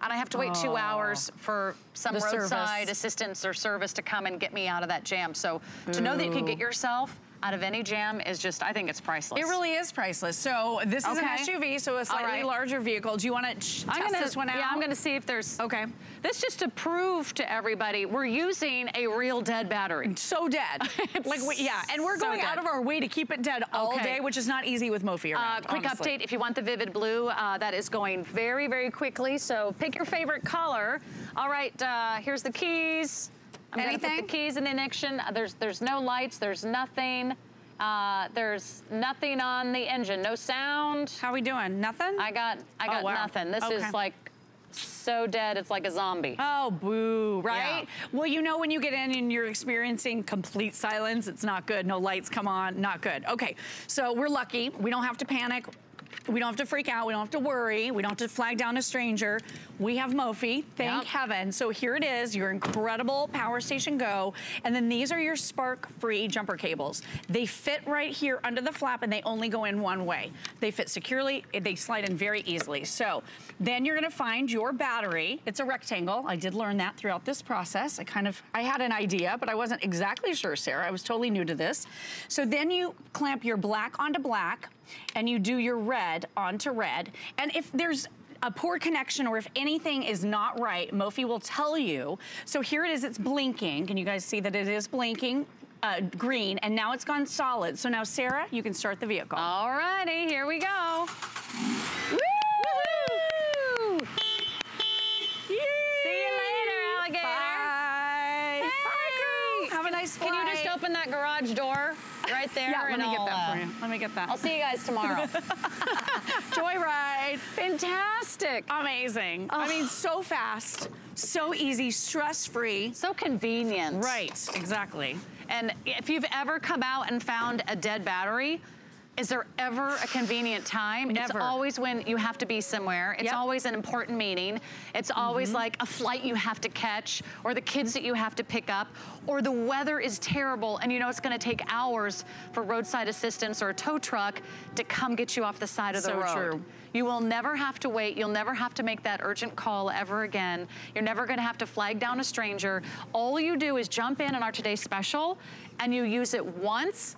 And I have to wait oh. two hours for some the roadside service. assistance or service to come and get me out of that jam. So Ooh. to know that you can get yourself out of any jam is just, I think it's priceless. It really is priceless. So this is okay. an SUV, so a slightly right. larger vehicle. Do you want to test gonna, this one out? Yeah, I'm going to see if there's... Okay. This just to prove to everybody we're using a real dead battery. So dead. like, we, yeah, and we're going out of our way to keep it dead all okay. day, which is not easy with Mophie around, uh, Quick honestly. update, if you want the Vivid Blue, uh, that is going very, very quickly, so pick your favorite color. All right, uh, here's the keys. I'm Anything? gonna put the keys in the ignition. There's, there's no lights, there's nothing. Uh, there's nothing on the engine, no sound. How are we doing? Nothing? I got, I got oh, wow. nothing. This okay. is like so dead, it's like a zombie. Oh, boo, right? Yeah. Well, you know when you get in and you're experiencing complete silence, it's not good. No lights come on, not good. Okay, so we're lucky. We don't have to panic. We don't have to freak out. We don't have to worry. We don't have to flag down a stranger. We have Mophie, thank yep. heaven. So here it is, your incredible Power Station Go. And then these are your spark-free jumper cables. They fit right here under the flap and they only go in one way. They fit securely, they slide in very easily. So then you're gonna find your battery. It's a rectangle. I did learn that throughout this process. I kind of, I had an idea, but I wasn't exactly sure, Sarah. I was totally new to this. So then you clamp your black onto black and you do your red onto red. And if there's a poor connection or if anything is not right, Mophie will tell you. So here it is, it's blinking. Can you guys see that it is blinking? Uh, green, and now it's gone solid. So now, Sarah, you can start the vehicle. All righty, here we go. Woo! See you later, alligator. Bye. Hey. Bye, girl. Have a nice flight. Can you just open that garage door? right there. Yeah, let me I'll, get that for you. Let me get that. I'll see you guys tomorrow. Joyride. Fantastic. Amazing. Oh. I mean, so fast, so easy, stress-free. So convenient. Right, exactly. And if you've ever come out and found a dead battery, is there ever a convenient time? Never. It's always when you have to be somewhere. It's yep. always an important meeting. It's always mm -hmm. like a flight you have to catch or the kids that you have to pick up or the weather is terrible and you know it's gonna take hours for roadside assistance or a tow truck to come get you off the side of the so road. True. You will never have to wait. You'll never have to make that urgent call ever again. You're never gonna have to flag down a stranger. All you do is jump in on our Today Special and you use it once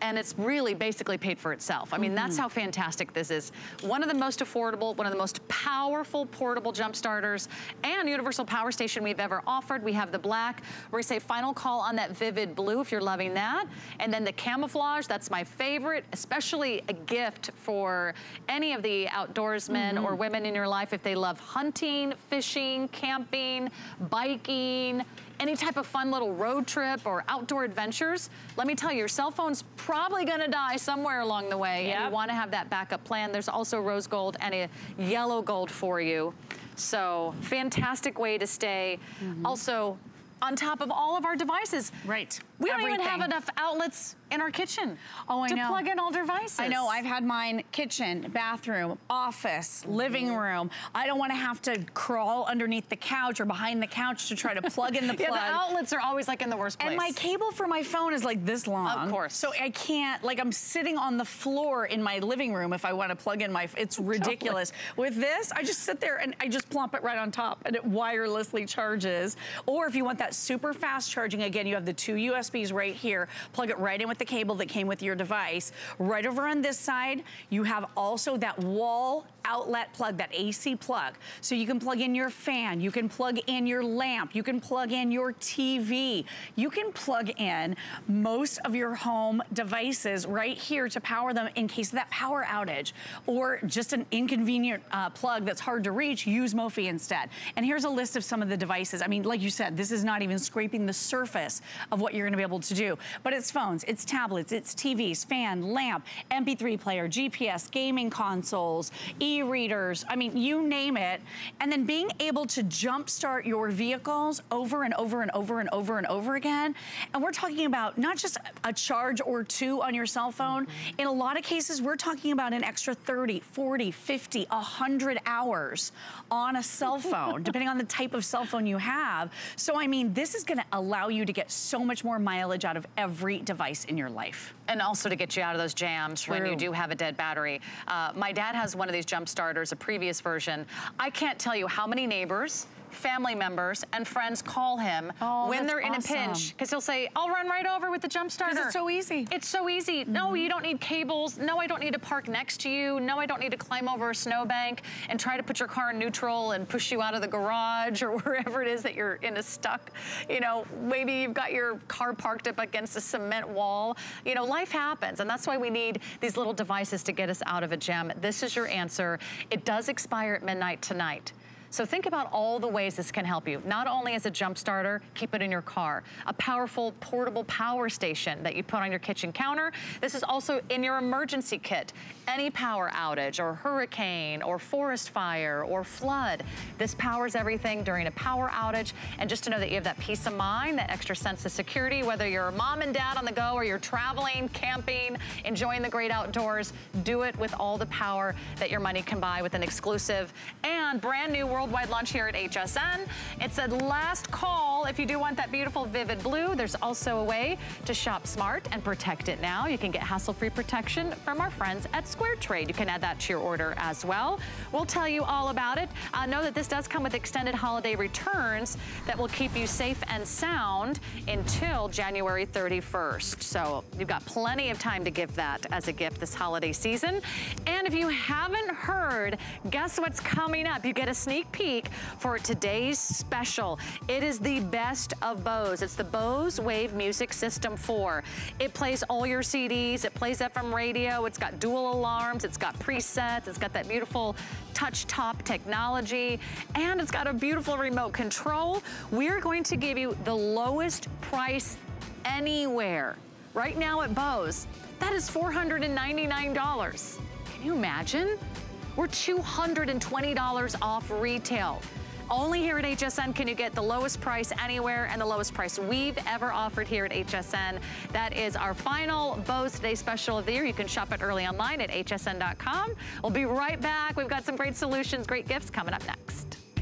and it's really basically paid for itself. I mean, mm -hmm. that's mm-hmm. how fantastic this is. One of the most affordable, one of the most powerful portable jump starters and universal power station we've ever offered. We have the black. We're gonna say final call on that vivid blue if you're loving that. And then the camouflage, that's my favorite, especially a gift for any of the outdoorsmen mm -hmm. or women in your life if they love hunting, fishing, camping, biking, any type of fun little road trip or outdoor adventures, let me tell you, your cell phone's probably gonna die somewhere along the way yep. and you wanna have that backup plan. There's also rose gold and a yellow gold for you. So fantastic way to stay. Mm -hmm. Also, on top of all of our devices. Right. We don't Everything. even have enough outlets in our kitchen. Oh, I to know. To plug in all devices. I know. I've had mine kitchen, bathroom, office, living room. I don't want to have to crawl underneath the couch or behind the couch to try to plug in the plug. yeah, the outlets are always like in the worst place. And my cable for my phone is like this long. Of course. So I can't, like I'm sitting on the floor in my living room if I want to plug in my, it's ridiculous. Totally. With this, I just sit there and I just plump it right on top and it wirelessly charges. Or if you want that super fast charging, again, you have the two USBs right here. Plug it right in with the cable that came with your device. Right over on this side, you have also that wall outlet plug, that AC plug. So you can plug in your fan, you can plug in your lamp, you can plug in your TV. You can plug in most of your home devices right here to power them in case of that power outage or just an inconvenient uh, plug that's hard to reach, use Mophie instead. And here's a list of some of the devices. I mean, like you said, this is not even scraping the surface of what you're gonna be able to do. But it's phones, it's tablets, it's TVs, fan, lamp, MP3 player, GPS, gaming consoles, e-readers, I mean, you name it. And then being able to jumpstart your vehicles over and over and over and over and over again. And we're talking about not just a charge or two on your cell phone. In a lot of cases, we're talking about an extra 30, 40, 50, 100 hours on a cell phone, depending on the type of cell phone you have. So, I mean, this is gonna allow you to get so much more mileage out of every device in your life. And also to get you out of those jams True. when you do have a dead battery. Uh, my dad has one of these jump starters, a previous version. I can't tell you how many neighbors family members and friends call him oh, when they're in awesome. a pinch because he'll say, I'll run right over with the jump starter. it's so easy. It's so easy. Mm -hmm. No, mm-hmm. you don't need cables. No, I don't need to park next to you. No, I don't need to climb over a snowbank and try to put your car in neutral and push you out of the garage or wherever it is that you're in a stuck, you know, maybe you've got your car parked up against a cement wall. You know, life happens and that's why we need these little devices to get us out of a jam. This is your answer. It does expire at midnight tonight. So think about all the ways this can help you. Not only as a jump starter, keep it in your car. A powerful portable power station that you put on your kitchen counter. This is also in your emergency kit. Any power outage or hurricane or forest fire or flood. This powers everything during a power outage. And just to know that you have that peace of mind, that extra sense of security, whether you're mom and dad on the go or you're traveling, camping, enjoying the great outdoors, do it with all the power that your money can buy with an exclusive and brand new worldwide launch here at HSN. It's a last call if you do want that beautiful vivid blue. There's also a way to shop smart and protect it now. You can get hassle-free protection from our friends at Square Trade. You can add that to your order as well. We'll tell you all about it. Uh, know that this does come with extended holiday returns that will keep you safe and sound until January 31st. So you've got plenty of time to give that as a gift this holiday season. And if you haven't heard, guess what's coming up? You get a sneak peek for today's special. It is the best of Bose. It's the Bose Wave Music System 4. It plays all your CDs. It plays FM radio. It's got dual alarms. It's got presets. It's got that beautiful touch top technology. And it's got a beautiful remote control. We're going to give you the lowest price anywhere. Right now at Bose, that is $499. Can you imagine? We're $220 off retail. Only here at HSN can you get the lowest price anywhere and the lowest price we've ever offered here at HSN. That is our final Bose Day special of the year. You can shop it early online at hsn.com. We'll be right back. We've got some great solutions, great gifts coming up next.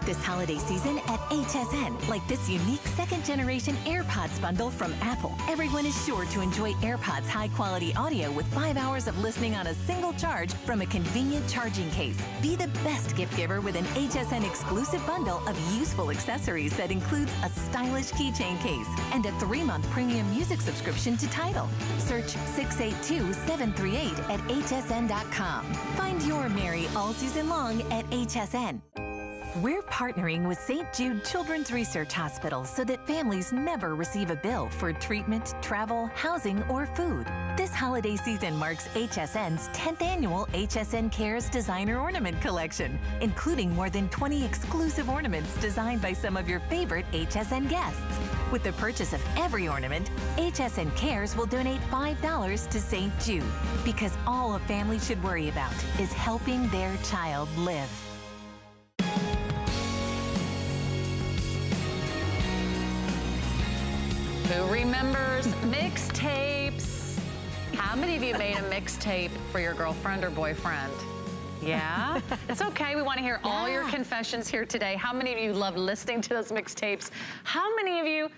this holiday season at HSN, like this unique second generation AirPods bundle from Apple. Everyone is sure to enjoy AirPods high quality audio with five hours of listening on a single charge from a convenient charging case. Be the best gift giver with an HSN exclusive bundle of useful accessories that includes a stylish keychain case and a three month premium music subscription to Tidal. Search 682 738 at hsn.com. Find your Merry all season long at HSN. We're partnering with St. Jude Children's Research Hospital so that families never receive a bill for treatment, travel, housing, or food. This holiday season marks HSN's 10th annual HSN Cares Designer Ornament Collection, including more than 20 exclusive ornaments designed by some of your favorite HSN guests. With the purchase of every ornament, HSN Cares will donate $5 to St. Jude because all a family should worry about is helping their child live. Who remembers mixtapes? How many of you made a mixtape for your girlfriend or boyfriend? Yeah? it's okay. We want to hear yeah. all your confessions here today. How many of you love listening to those mixtapes? How many of you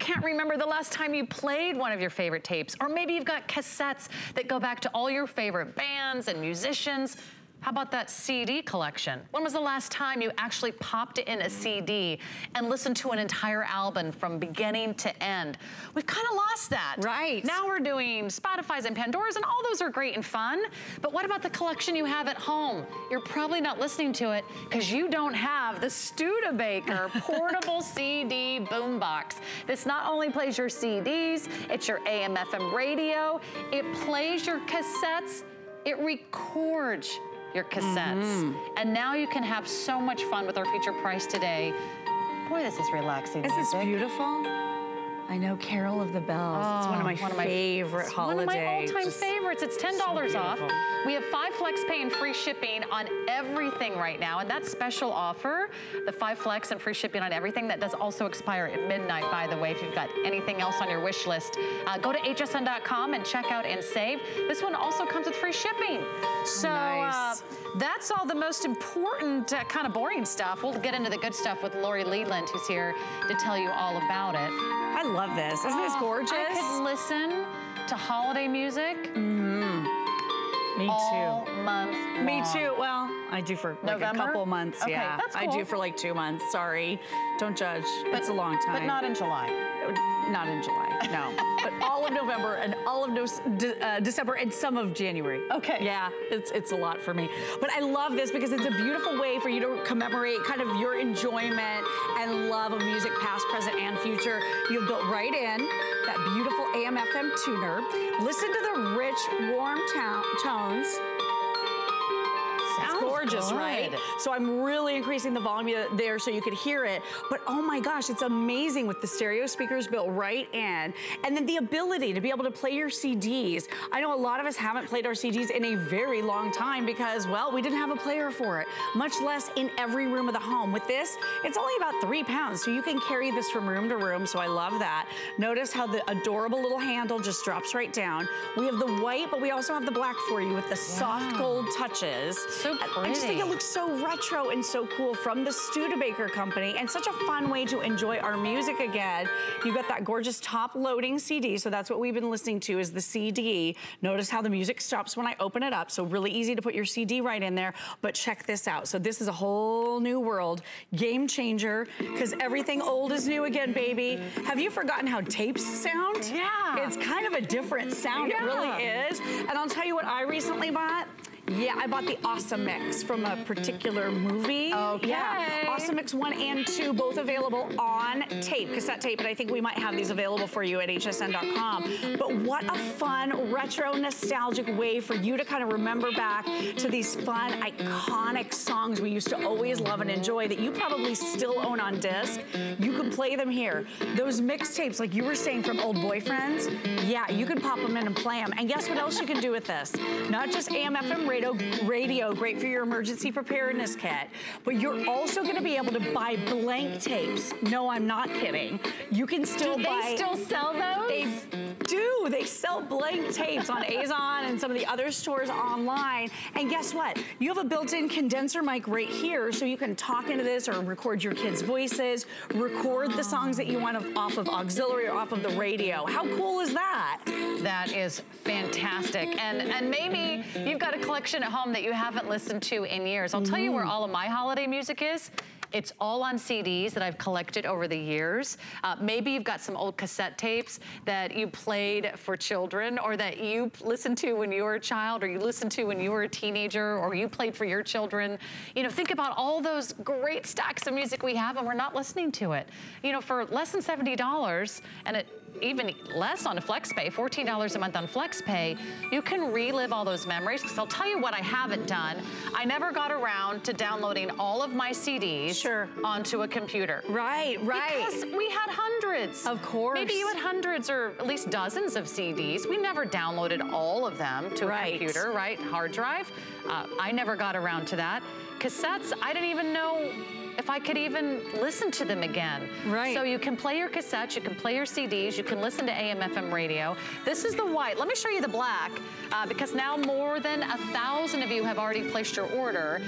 can't remember the last time you played one of your favorite tapes? Or maybe you've got cassettes that go back to all your favorite bands and musicians. How about that CD collection? When was the last time you actually popped in a CD and listened to an entire album from beginning to end? We've kind of lost that. Right. Now we're doing Spotify's and Pandora's and all those are great and fun. But what about the collection you have at home? You're probably not listening to it because you don't have the Studebaker portable CD boombox. This not only plays your CDs, it's your AM FM radio, it plays your cassettes, it records your cassettes. Mm -hmm. And now you can have so much fun with our feature price today. Boy, this is relaxing. This is beautiful? I know Carol of the Bells. Oh, it's one of my one of my- favorite it's holidays. One of my all-time favorites. It's $10 off. We have five flex pay and free shipping on everything right now. And that special offer, the five flex and free shipping on everything, that does also expire at midnight, by the way, if you've got anything else on your wish list. Uh, go to hsn.com and check out and save. This one also comes with free shipping. So Nice. uh, that's all the most important uh, kind of boring stuff. We'll get into the good stuff with Lori Leland, who's here to tell you all about it. I love this. Isn't this Oh, gorgeous? I could listen to holiday music Mmm. Me all month Me too. Well, I do for like November? a couple months. Okay, yeah, that's I do for like two months. Sorry, don't judge. it's a long time. But not in July. not in July. No, but all of November and all of no- de- uh, December and some of January. Okay. Yeah, it's it's a lot for me. But I love this because it's a beautiful way for you to commemorate kind of your enjoyment and love of music, past, present, and future. You've built right in that beautiful AM/FM tuner. Listen to the rich, warm tones. Gorgeous, right? So I'm really increasing the volume there so you could hear it. But oh my gosh, it's amazing with the stereo speakers built right in. And then the ability to be able to play your CDs. I know a lot of us haven't played our CDs in a very long time because, well, we didn't have a player for it, much less in every room of the home. With this, it's only about three pounds, so you can carry this from room to room, so I love that. Notice how the adorable little handle just drops right down. We have the white, but we also have the black for you with the soft gold touches. So I just think it looks so retro and so cool from the Studebaker Company and such a fun way to enjoy our music again. You've got that gorgeous top loading CD, so that's what we've been listening to is the CD. Notice how the music stops when I open it up, so really easy to put your CD right in there, but check this out. So this is a whole new world, game changer, because everything old is new again, baby. Have you forgotten how tapes sound? Yeah. It's kind of a different sound, it really is. And I'll tell you what I recently bought. Yeah, I bought the Awesome Mix from a particular movie. Okay. Yeah, Awesome Mix 1 and 2, both available on tape, cassette tape, and I think we might have these available for you at hsn.com. But what a fun, retro, nostalgic way for you to kind of remember back to these fun, iconic songs we used to always love and enjoy that you probably still own on disc. You can play them here. Those mixtapes, like you were saying from old boyfriends, yeah, you can pop them in and play them. And guess what else you can do with this? Not just AM, FM radio, radio, great for your emergency preparedness kit, but you're also gonna be able to buy blank tapes. No, I'm not kidding. You can still Do buy. they still sell those? They do. They sell blank tapes on Amazon and some of the other stores online. And guess what? You have a built-in condenser mic right here, so you can talk into this or record your kids' voices, record the songs that you want off of auxiliary or off of the radio. How cool is that? That is fantastic. And and maybe you've got a collection at home that you haven't listened to in years. I'll tell you where all of my holiday music is. It's all on CDs that I've collected over the years. Uh, maybe you've got some old cassette tapes that you played for children or that you listened to when you were a child or you listened to when you were a teenager or you played for your children. You know, think about all those great stacks of music we have and we're not listening to it. You know, for less than $70 and it even less on a FlexPay, $14 a month on FlexPay, you can relive all those memories. Because I'll tell you what I haven't done. I never got around to downloading all of my CDs Sure. onto a computer. Right, right. Because we had hundreds. Of course. Maybe you had hundreds or at least dozens of CDs. We never downloaded all of them to Right. a computer, right? Hard drive. Uh, I never got around to that. Cassettes, I didn't even know if I could even listen to them again. Right. So you can play your cassettes, you can play your CDs, you can listen to AM, FM radio. This is the white. Let me show you the black uh, because now more than a thousand of you have already placed your order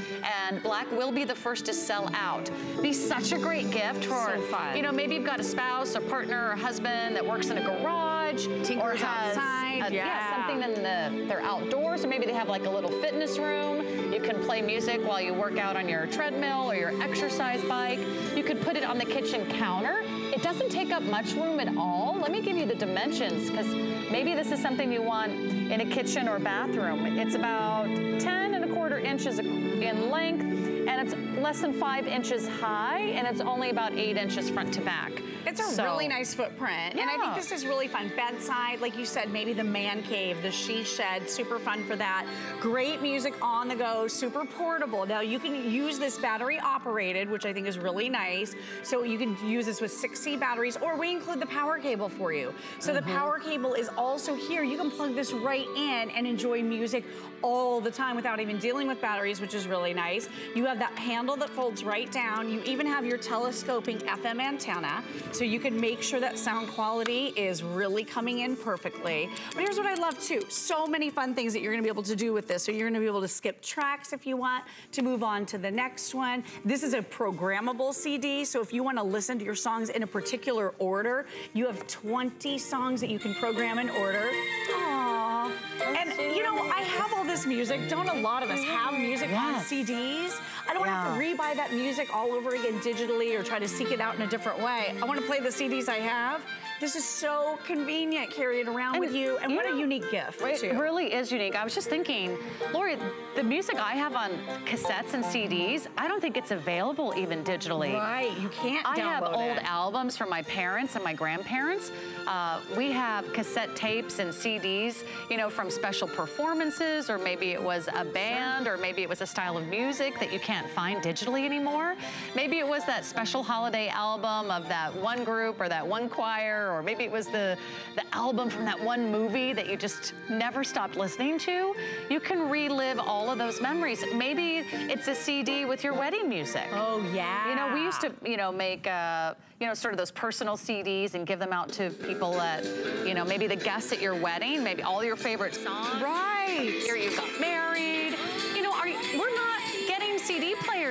and black will be the first to sell out. Be such a great gift for, So fun. you know, maybe you've got a spouse, or partner, or husband that works in a garage or Tinkers has outside, a- yeah. something in the, they're outdoors or maybe they have like a little fitness room. You can play music while you work out on your treadmill or your exercise bike. You could put it on the kitchen counter. It doesn't take up much room at all. Let me give you the dimensions because maybe this is something you want in a kitchen or bathroom. It's about 10 and a quarter inches in length and it's less than five inches high, and it's only about eight inches front to back. It's a So- really nice footprint. And I think this is really fun. Bedside, like you said, maybe the man cave, the she shed, super fun for that. Great music on the go, super portable. Now you can use this battery operated, which I think is really nice. So you can use this with 6C batteries, or we include the power cable for you. So the mm-hmm. power cable is also here. You can plug this right in and enjoy music all the time without even dealing with batteries, which is really nice. You have that handle that folds right down. You even have your telescoping FM antenna, so you can make sure that sound quality is really coming in perfectly. But here's what I love too. So many fun things that you're gonna be able to do with this. So you're gonna be able to skip tracks if you want to move on to the next one. This is a programmable CD, so if you wanna listen to your songs in a particular order, you have 20 songs that you can program in order. Aww. And you know, I have all this music. Don't a lot of us have music on CDs? I don't have to rebuy that music all over again digitally or try to seek it out in a different way. I want to play the CDs I have. This is so convenient. Carry it around with you. And you what a unique gift, It too. really is unique. I was just thinking, Lori, the music I have on cassettes and CDs, I don't think it's available even digitally. Right, you can't I have old it. albums from my parents and my grandparents. Uh, we have cassette tapes and CDs, you know, from special performances, or maybe it was a band, or maybe it was a style of music that you can't find digitally anymore. Maybe it was that special holiday album of that one group or that one choir, or maybe it was the, the album from that one movie that you just never stopped listening to. You can relive all of those memories. Maybe it's a CD with your wedding music. Oh, yeah. You know, we used to, you know, make, uh, you know, sort of those personal CDs and give them out to people at, you know, maybe the guests at your wedding, maybe all your favorite songs. Right. Here you got married. You know, are you, we're not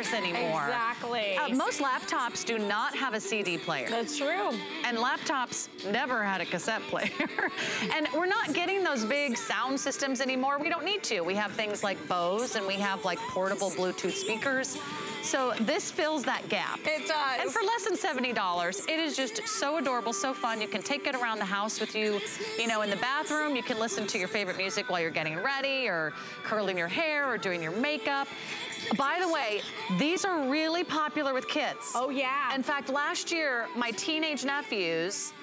players anymore. Exactly. Uh, most laptops do not have a CD player. That's true. And laptops never had a cassette player. and we're not getting those big sound systems anymore. We don't need to. We have things like Bose and we have like portable Bluetooth speakers. So this fills that gap. It does. And for less than $70, it is just so adorable, so fun. You can take it around the house with you, you know, in the bathroom. You can listen to your favorite music while you're getting ready or curling your hair or doing your makeup. By the way, these are really popular with kids. Oh, yeah. In fact, last year, my teenage nephews,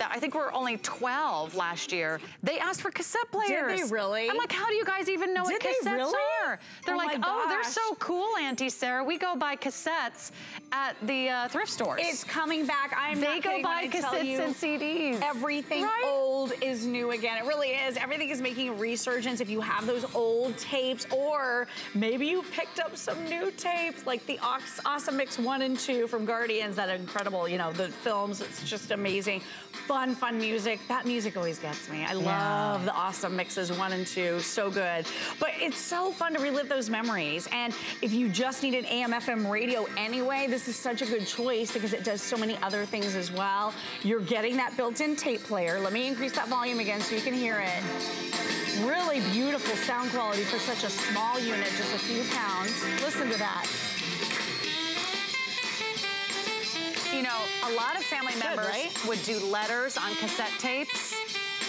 I think we were only 12 last year, they asked for cassette players. Did they really? I'm like, how do you guys even know Did what they cassettes really? are? They're Oh like, oh, they're so cool, Auntie Sarah. We go buy cassettes at the uh, thrift stores. It's coming back. I'm they go buy cassettes and CDs. Everything Right? old is new again. It really is. Everything is making a resurgence. If you have those old tapes, or maybe you picked up some new tapes, like the Ox- Awesome Mix 1 and 2 from Guardians, that incredible, you know, the films. It's just amazing. Fun, fun music. That music always gets me. I love the Awesome Mixes 1 and 2. So good. But it's so fun to relive those memories. And if you just need an AM FM radio anyway, this is such a good choice because it does so many other things as well. You're getting that built-in tape player. Let me increase that volume again so you can hear it. Really beautiful sound quality for such a small unit, just a few pounds. Listen to that. You know, a lot of family members right? would do letters on cassette tapes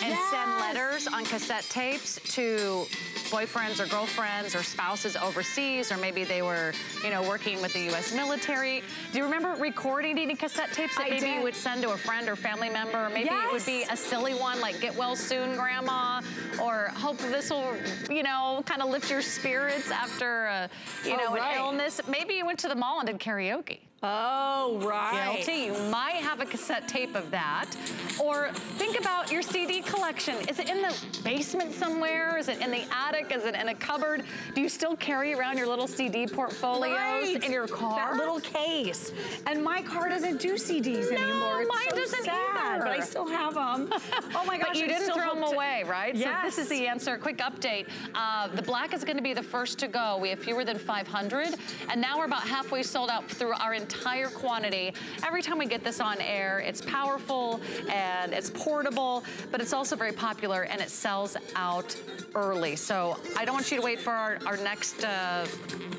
and Yes. send letters on cassette tapes to boyfriends or girlfriends or spouses overseas, or maybe they were, you know, working with the U.S. military. Do you remember recording any cassette tapes that I maybe you would send to a friend or family member? Or maybe it would be a silly one like "Get well soon, Grandma," or "Hope this will, you know, kind of lift your spirits after, a, you Oh, know, right. an illness." Maybe you went to the mall and did karaoke. Oh, right. Guilty. You might have a cassette tape of that. Or think about your CD collection. Is it in the basement somewhere? Is it in the attic? Is it in a cupboard? Do you still carry around your little CD portfolios Right. in your car? That little case. And my car doesn't do CDs anymore. It's mine so doesn't sad, either. But I still have them. Oh my gosh, But you I didn't throw them away, right? Yes. So this is the answer. Quick update. Uh, the black is going to be the first to go. We have fewer than 500, and now we're about halfway sold out through our entire quantity. Every time we get this on air, it's powerful and it's portable, but it's also very popular and it sells out early. So I don't want you to wait for our, our next uh,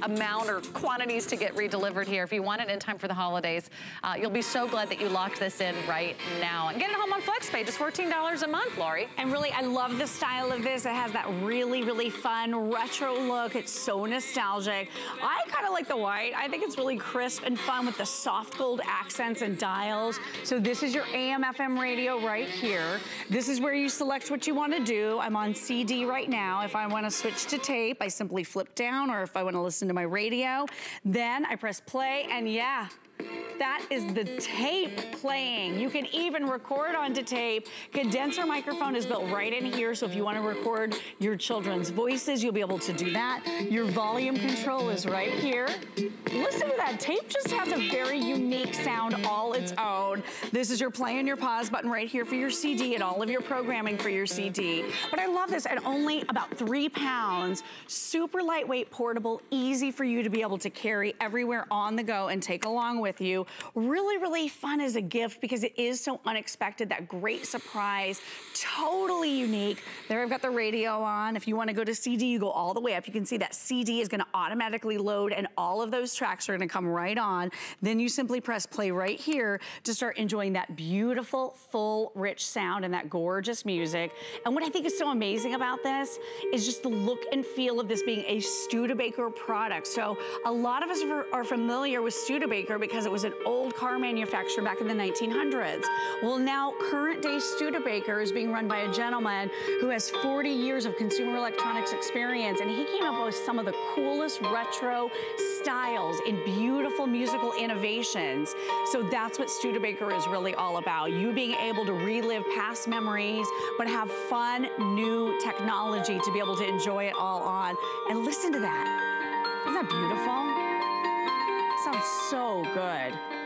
amount or quantities to get redelivered here. If you want it in time for the holidays, uh, you'll be so glad that you locked this in right now. And get it home on FlexPay, just $14 a month, Lori. And really, I love the style of this. It has that really, really fun retro look. It's so nostalgic. I kind of like the white. I think it's really crisp and fun with the soft gold accents and dials. So this is your AM FM radio right here. This is where you select what you want to do. I'm on CD right now. If I want to switch to tape, I simply flip down, or if I want to listen to my radio, then I press play, and yeah, that is the tape playing. You can even record onto tape. Condenser microphone is built right in here, so if you wanna record your children's voices, you'll be able to do that. Your volume control is right here. Listen to that, tape just has a very unique sound all its own. This is your play and your pause button right here for your CD and all of your programming for your CD. But I love this at only about three pounds. Super lightweight, portable, easy for you to be able to carry everywhere on the go and take along with with you. Really, really fun as a gift because it is so unexpected, that great surprise, totally unique. There I've got the radio on. If you wanna go to CD, you go all the way up. You can see that CD is gonna automatically load and all of those tracks are gonna come right on. Then you simply press play right here to start enjoying that beautiful, full, rich sound and that gorgeous music. And what I think is so amazing about this is just the look and feel of this being a Studebaker product. So a lot of us are familiar with Studebaker because because it was an old car manufacturer back in the 1900s. Well, now current day Studebaker is being run by a gentleman who has 40 years of consumer electronics experience, and he came up with some of the coolest retro styles in beautiful musical innovations. So that's what Studebaker is really all about. You being able to relive past memories, but have fun, new technology to be able to enjoy it all on. And listen to that. Isn't that beautiful? Sounds so good.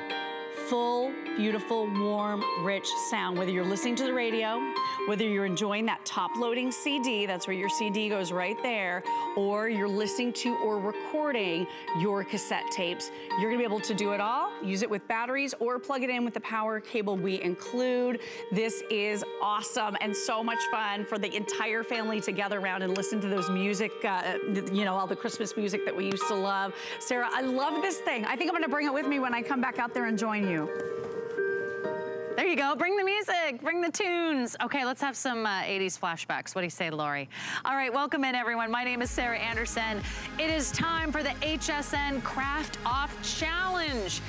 Full, beautiful, warm, rich sound. Whether you're listening to the radio, whether you're enjoying that top loading CD, that's where your CD goes right there, or you're listening to or recording your cassette tapes, you're gonna be able to do it all. Use it with batteries or plug it in with the power cable we include. This is awesome and so much fun for the entire family to gather around and listen to those music, uh, you know, all the Christmas music that we used to love. Sarah, I love this thing. I think I'm gonna bring it with me when I come back out there and join you. There you go. Bring the music. Bring the tunes. Okay, let's have some uh, 80s flashbacks. What do you say, Lori? All right, welcome in, everyone. My name is Sarah Anderson. It is time for the HSN Craft Off Challenge.